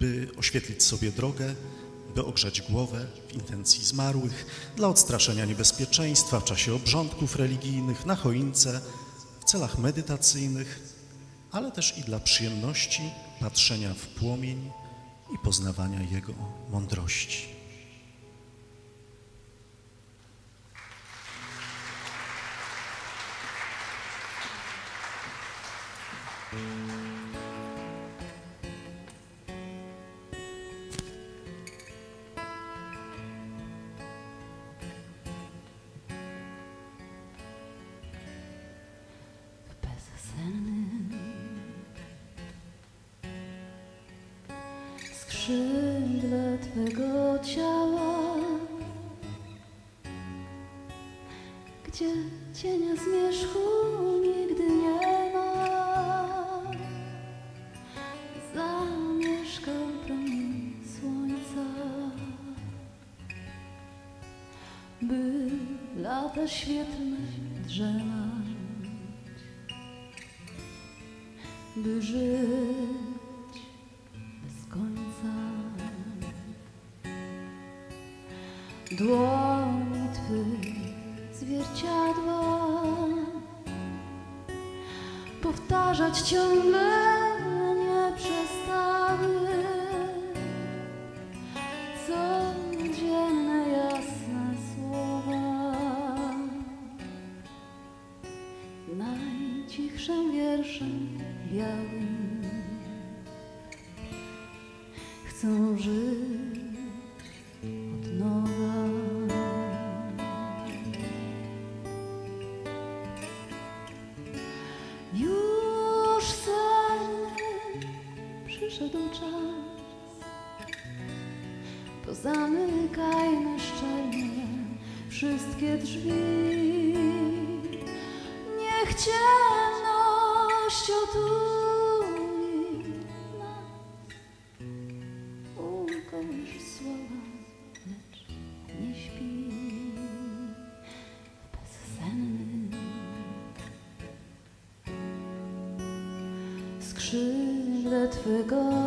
by oświetlić sobie drogę, by ogrzać głowę w intencji zmarłych, dla odstraszenia niebezpieczeństwa w czasie obrządków religijnych, na choince, w celach medytacyjnych, ale też i dla przyjemności patrzenia w płomień i poznawania Jego mądrości. Twego ciała, gdzie cienia zmierzchu nigdy nie ma. Zamieszkał promień słońca, by lata świetlne drzemać. By żyć Dłoni Twych zwierciadła. Powtarzać ciągle forgot.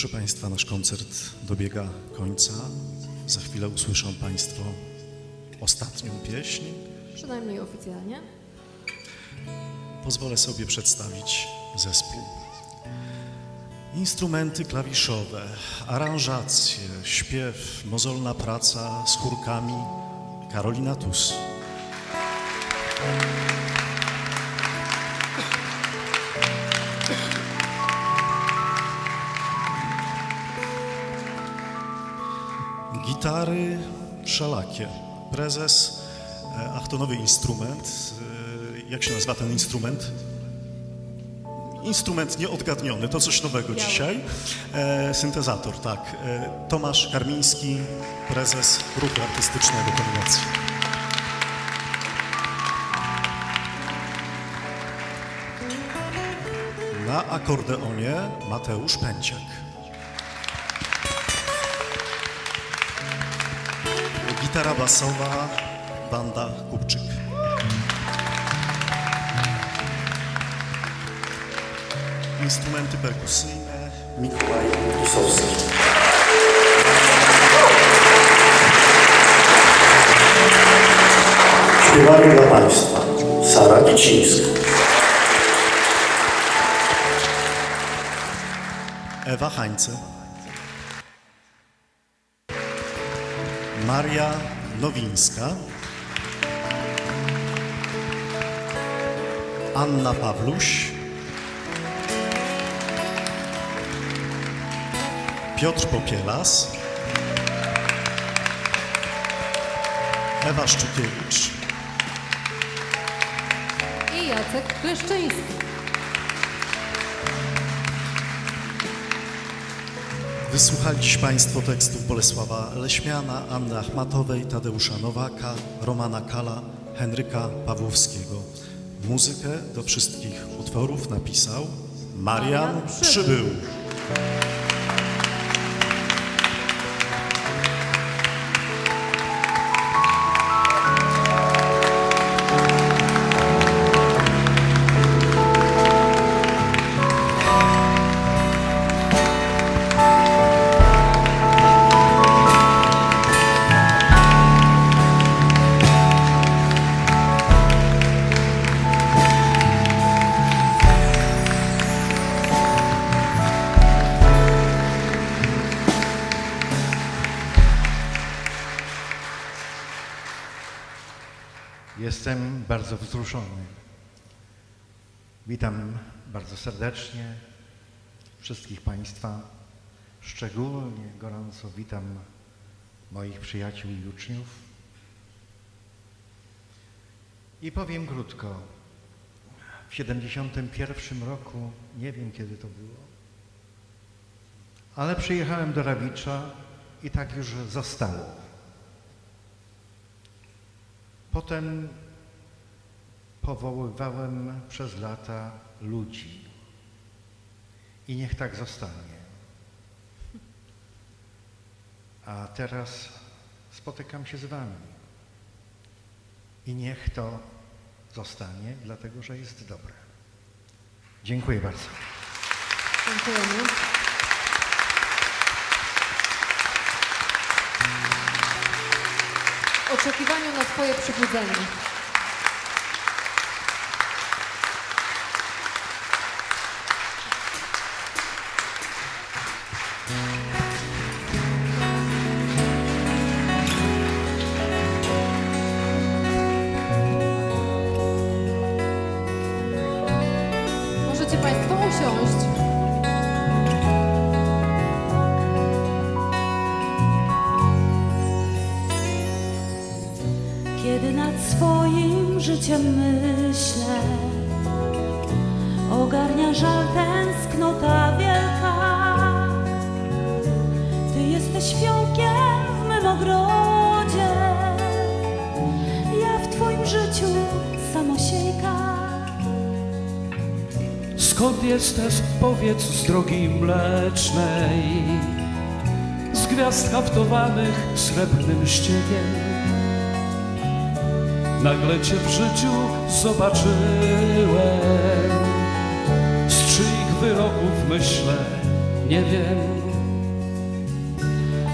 Proszę Państwa, nasz koncert dobiega końca. Za chwilę usłyszą Państwo ostatnią pieśń. Przynajmniej oficjalnie. Pozwolę sobie przedstawić zespół. Instrumenty klawiszowe, aranżacje, śpiew, mozolna praca z chórkami Karolina Tus. Wszelakie. Prezes, e, ach to nowy instrument. E, Jak się nazywa ten instrument? Instrument nieodgadniony, to coś nowego dzisiaj. E, syntezator, tak. E, Tomasz Karmiński, prezes ruchu artystycznego Kombinacji. Na akordeonie Mateusz Pęciak. Gitara basowa, banda Kupczyk. Instrumenty perkusyjne Mikołaj Lisowski. Śpiewali dla Państwa Sara Kicińska, Ewa Hańce. Maria Nowińska. Anna Pawluś, Piotr Popielas, Ewa Szczukiewicz, I Jacek Kleszczyński. Wysłuchali dziś Państwo tekstów Bolesława Leśmiana, Anny Achmatowej, Tadeusza Nowaka, Romana Kala, Henryka Pawłowskiego. Muzykę do wszystkich utworów napisał Marian Przybył. Bardzo wzruszony. Witam bardzo serdecznie wszystkich Państwa. Szczególnie gorąco witam moich przyjaciół i uczniów. I powiem krótko. W 71 roku, nie wiem kiedy to było, ale przyjechałem do Rawicza i tak już zostało. Potem powoływałem przez lata ludzi. I niech tak zostanie. A teraz spotykam się z Wami. I niech to zostanie, dlatego że jest dobre. Dziękuję bardzo. Dziękujemy. Oczekiwaniu na Twoje przybudzenie. Życiem myślę, ogarnia żal tęsknota wielka. Ty jesteś fiołkiem w mym ogrodzie, ja w Twoim życiu samosiejka. Skąd jesteś, powiedz z drogi mlecznej, z gwiazd haftowanych srebrnym ściegiem. Nagle Cię w życiu zobaczyłem, z czyich wyroków myślę, nie wiem.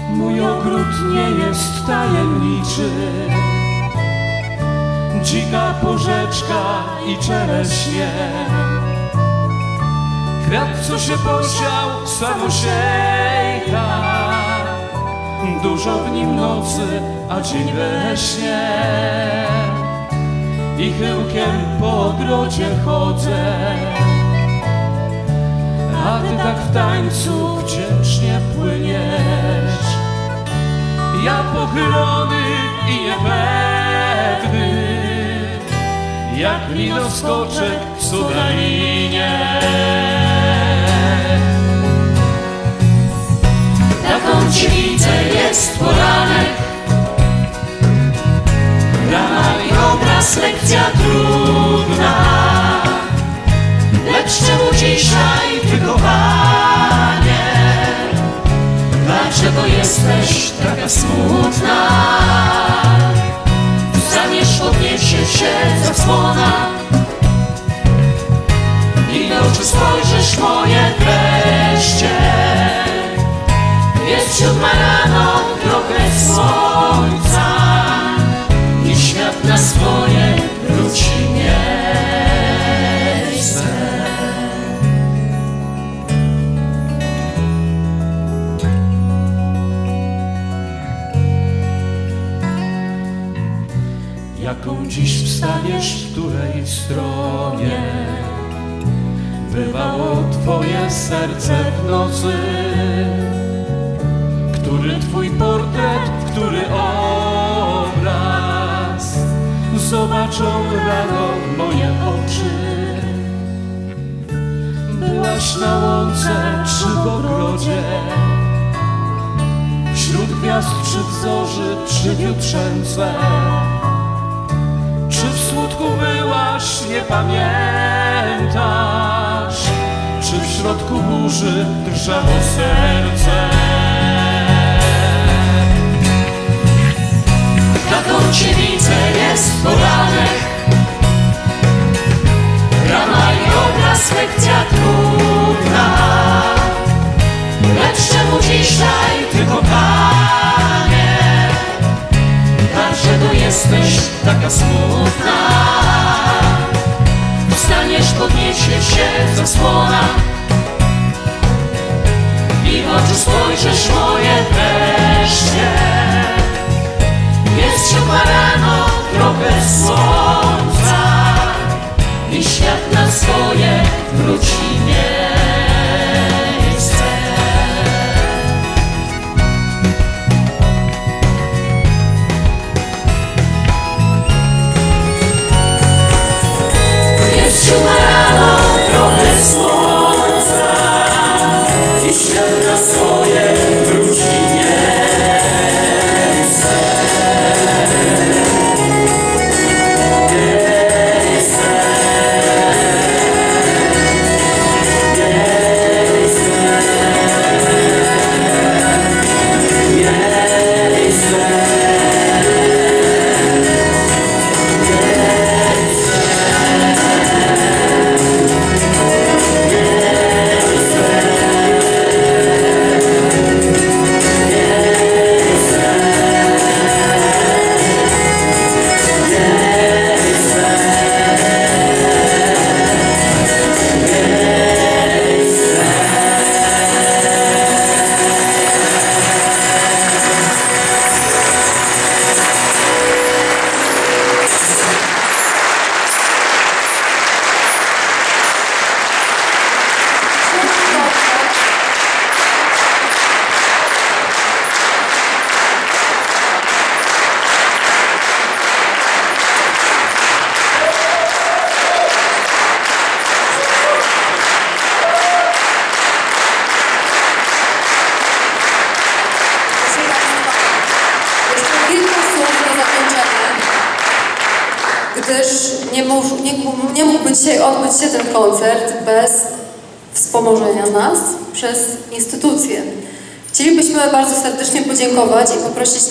Mój ogród nie jest tajemniczy, dzika porzeczka i czereśnie. Kwiat, co się posiał, samosiejka Dużo w nim nocy, a dzień we śnie I chyłkiem po ogrodzie chodzę. A ty tak w tańcu wdzięcznie płyniesz. Ja pochylony i niepewny Jak linoskoczek w cudalinie Taką ci widzę jest poranek obraz, lekcja trudna Lecz czemu dzisiaj wychowanie? Dlaczego jesteś taka smutna? Zamierz odniesie się zasłona I do oczu spojrzysz moje wreszcie jest siódma rano, trochę słońca na swoje wróci miejsce Jaką dziś wstaniesz w której stronie. Bywało twoje serce w nocy, który twój portret, który obraz zobaczą rano moje oczy. Byłaś na łące czy w ogrodzie, wśród gwiazd czy w zorzy, czy w jutrzęce. Czy w smutku byłaś, nie pamiętasz? Czy w środku burzy drżało serce? Widzę jest poranek. Rama i obraz lekcja trudna Lecz czemu dzisiaj tylko Panie? Dlaczego jesteś taka smutna? Wstaniesz, podniesie się zasłona I w oczy spojrzysz moje wreszcie siódma rano, trochę słońca I świat na swoje wróci miejsce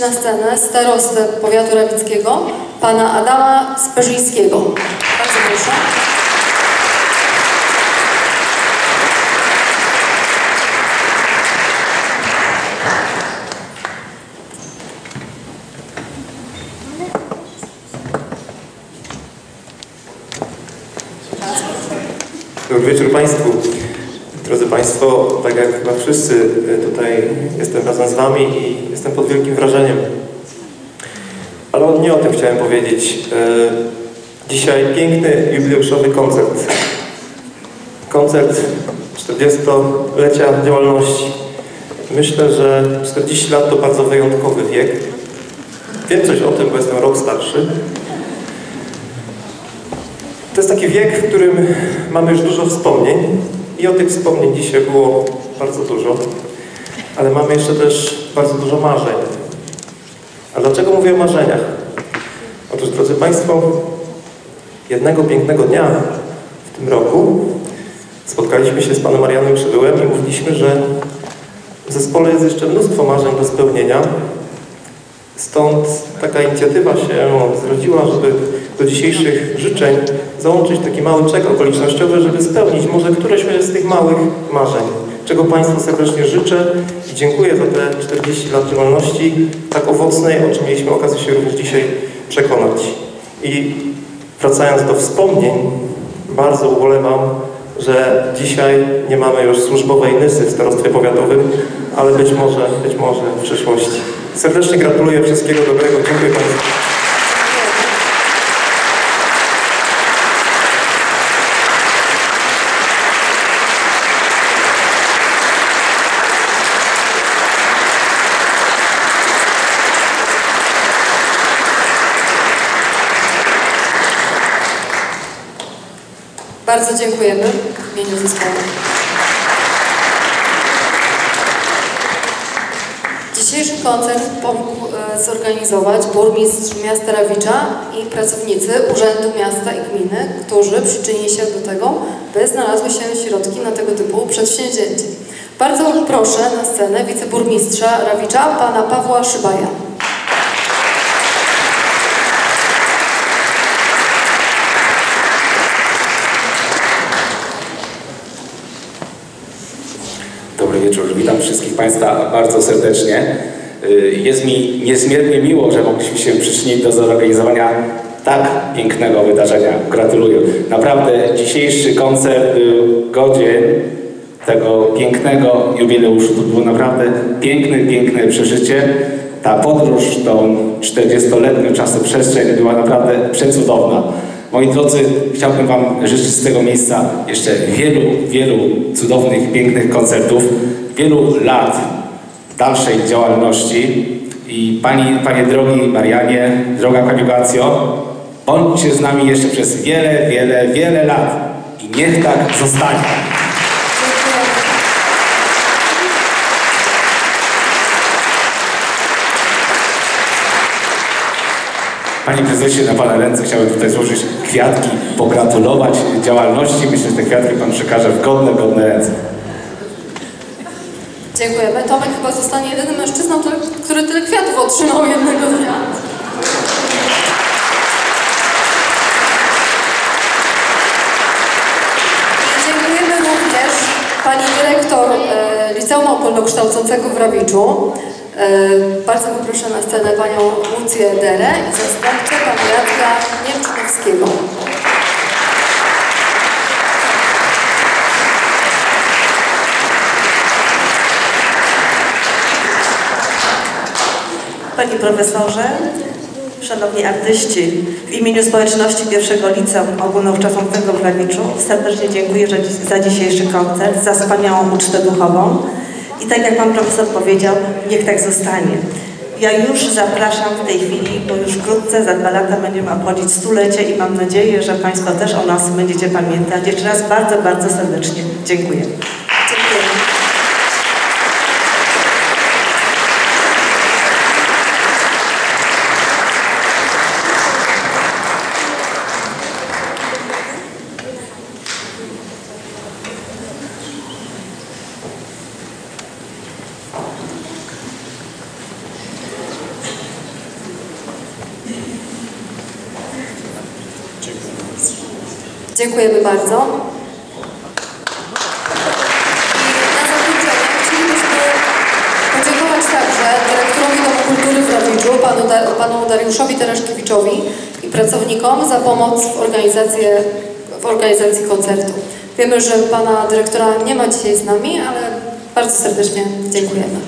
na scenę starostę powiatu rawickiego, pana Adama Sperzyńskiego. Bardzo proszę. Dobry wieczór Państwu. Drodzy Państwo, tak jak chyba wszyscy e, tutaj jestem razem z Wami i jestem pod wielkim wrażeniem. Ale nie o tym chciałem powiedzieć. E, Dzisiaj piękny jubileuszowy koncert. Koncert 40-lecia działalności. Myślę, że 40 lat to bardzo wyjątkowy wiek. Wiem coś o tym, bo jestem rok starszy. To jest taki wiek, w którym mamy już dużo wspomnień i o tych wspomnień dzisiaj było bardzo dużo, ale mamy jeszcze też bardzo dużo marzeń. A dlaczego mówię o marzeniach? Otóż, drodzy Państwo, jednego pięknego dnia w tym roku spotkaliśmy się z Panem Marianem Przybyłem i mówiliśmy, że w zespole jest jeszcze mnóstwo marzeń do spełnienia. Stąd taka inicjatywa się zrodziła, żeby do dzisiejszych życzeń załączyć taki mały czek okolicznościowy, żeby spełnić może któreś z tych małych marzeń, czego Państwu serdecznie życzę dziękuję za te 40 lat działalności tak owocnej, o czym mieliśmy okazję się również dzisiaj przekonać. I wracając do wspomnień, bardzo ubolewam, że dzisiaj nie mamy już służbowej nysy w starostwie powiatowym, ale być może, być może w przyszłości. Serdecznie gratuluję wszystkiego dobrego. Dziękuję Państwu. Bardzo dziękujemy w imieniu zespołu. Dzisiejszy koncert pomógł e, zorganizować burmistrz miasta Rawicza i pracownicy Urzędu Miasta i Gminy, którzy przyczynili się do tego, by znalazły się środki na tego typu przedsięwzięcie. Bardzo proszę na scenę wiceburmistrza Rawicza, pana Pawła Szybaja. Dobry wieczór, witam wszystkich Państwa bardzo serdecznie. Y, Jest mi niezmiernie miło, że mogliśmy się przyczynić do zorganizowania tak pięknego wydarzenia. Gratuluję. Naprawdę dzisiejszy koncert godzien tego pięknego jubileuszu. To było naprawdę piękne, piękne przeżycie. Ta podróż, tą 40-letnią czasoprzestrzeń była naprawdę przecudowna. Moi drodzy, chciałbym Wam życzyć z tego miejsca jeszcze wielu, wielu cudownych, pięknych koncertów, wielu lat dalszej działalności. I Pani, Panie drogi Marianie, droga koniugacjo, bądźcie z nami jeszcze przez wiele, wiele, wiele lat. I niech tak zostanie. Panie prezesie, na Pana ręce chciałbym tutaj złożyć kwiatki, pogratulować działalności. Myślę, że te kwiatki Pan przekaże w godne, godne ręce. Dziękujemy. Tomek chyba zostanie jedynym mężczyzną, który, tyle kwiatów otrzymał jednego dnia. Dziękujemy również pani dyrektor e, Liceum Ogólnokształcącego w Rawiczu. E, bardzo poproszę na scenę panią Lucję Derę i zastępcę pana Jacka Niemczynowskiego. Panie profesorze, szanowni artyści, w imieniu społeczności pierwszego liceum ogólnokształcącego w Rawiczu serdecznie dziękuję za dzisiejszy koncert, za wspaniałą ucztę duchową i tak jak pan profesor powiedział, niech tak zostanie. Ja już zapraszam w tej chwili, bo już wkrótce, za dwa lata będziemy obchodzić stulecie i mam nadzieję, że Państwo też o nas będziecie pamiętać. Jeszcze raz bardzo, bardzo serdecznie dziękuję. Dziękujemy bardzo. I na zakończenie chcielibyśmy podziękować także dyrektorowi Domu Kultury w Rawiczu, panu, panu Dariuszowi Tereszkiewiczowi i pracownikom za pomoc w, organizację, w organizacji koncertu. Wiemy, że pana dyrektora nie ma dzisiaj z nami, ale bardzo serdecznie dziękujemy.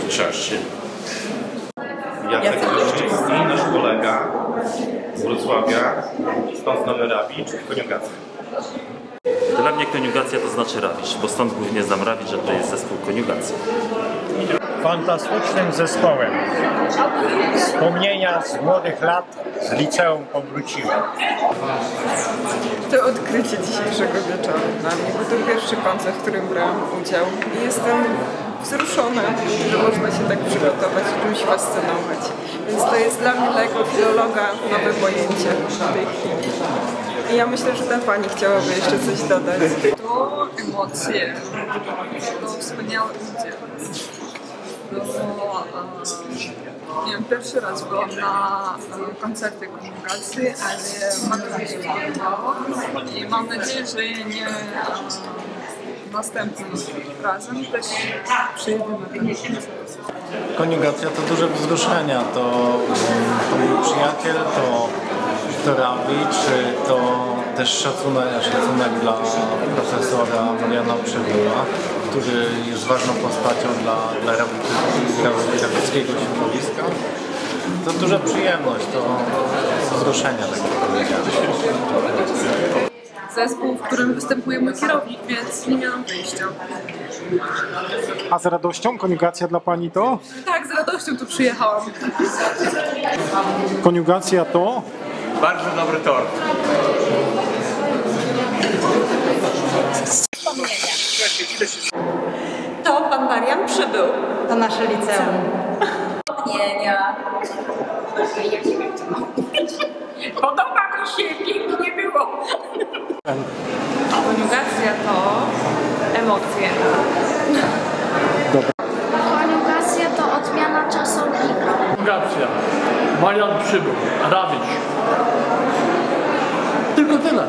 W czasie. Jacek Leszczyński, nasz kolega z Wrocławia, stąd znamy Rawicz, koniugacja. Dla mnie koniugacja to znaczy Rawicz, bo stąd głównie znam Rawicz, że to jest zespół koniugacji. Fantastycznym zespołem. Wspomnienia z młodych lat z liceum powróciły. To odkrycie dzisiejszego wieczoru dla mnie, bo to pierwszy koncert, w którym brałam udział i jestem wzruszona, że można się tak przygotować i czymś fascynować. Więc to jest dla mnie, dla jako filologa, nowe pojęcie tej chwili. I ja myślę, że ta pani chciałaby jeszcze coś dodać. To emocje, to wspaniałe ludzie. E, nie wiem, pierwszy raz byłam na e, koncercie kongregacji, ale się podobało i mam nadzieję, że nie e, następnym razem też koncert. Koniugacja to duże wzruszenia, to, to mój przyjaciel, to, to Rawicz, to też szacunek, szacunek dla profesora Mariana Przybyła, który jest ważną postacią dla, dla rawickiego środowiska. To duża przyjemność, to wzruszenia, tak jak powiedziałem. Zespół, w którym występuje mój kierownik, więc nie miałam wyjścia. A z radością koniugacja dla Pani to? Tak, z radością tu przyjechałam. Koniugacja to? Bardzo dobry tort. To pan Marian przybył do nasze liceum. Wspomnienia. Ja nie wiem, co mam mówić. Podoba mi się, pięknie było. Koniugacja to emocje. Koniugacja to odmiana czasownika. Koniugacja. Marian przybył. Rawicz. Tylko tyle.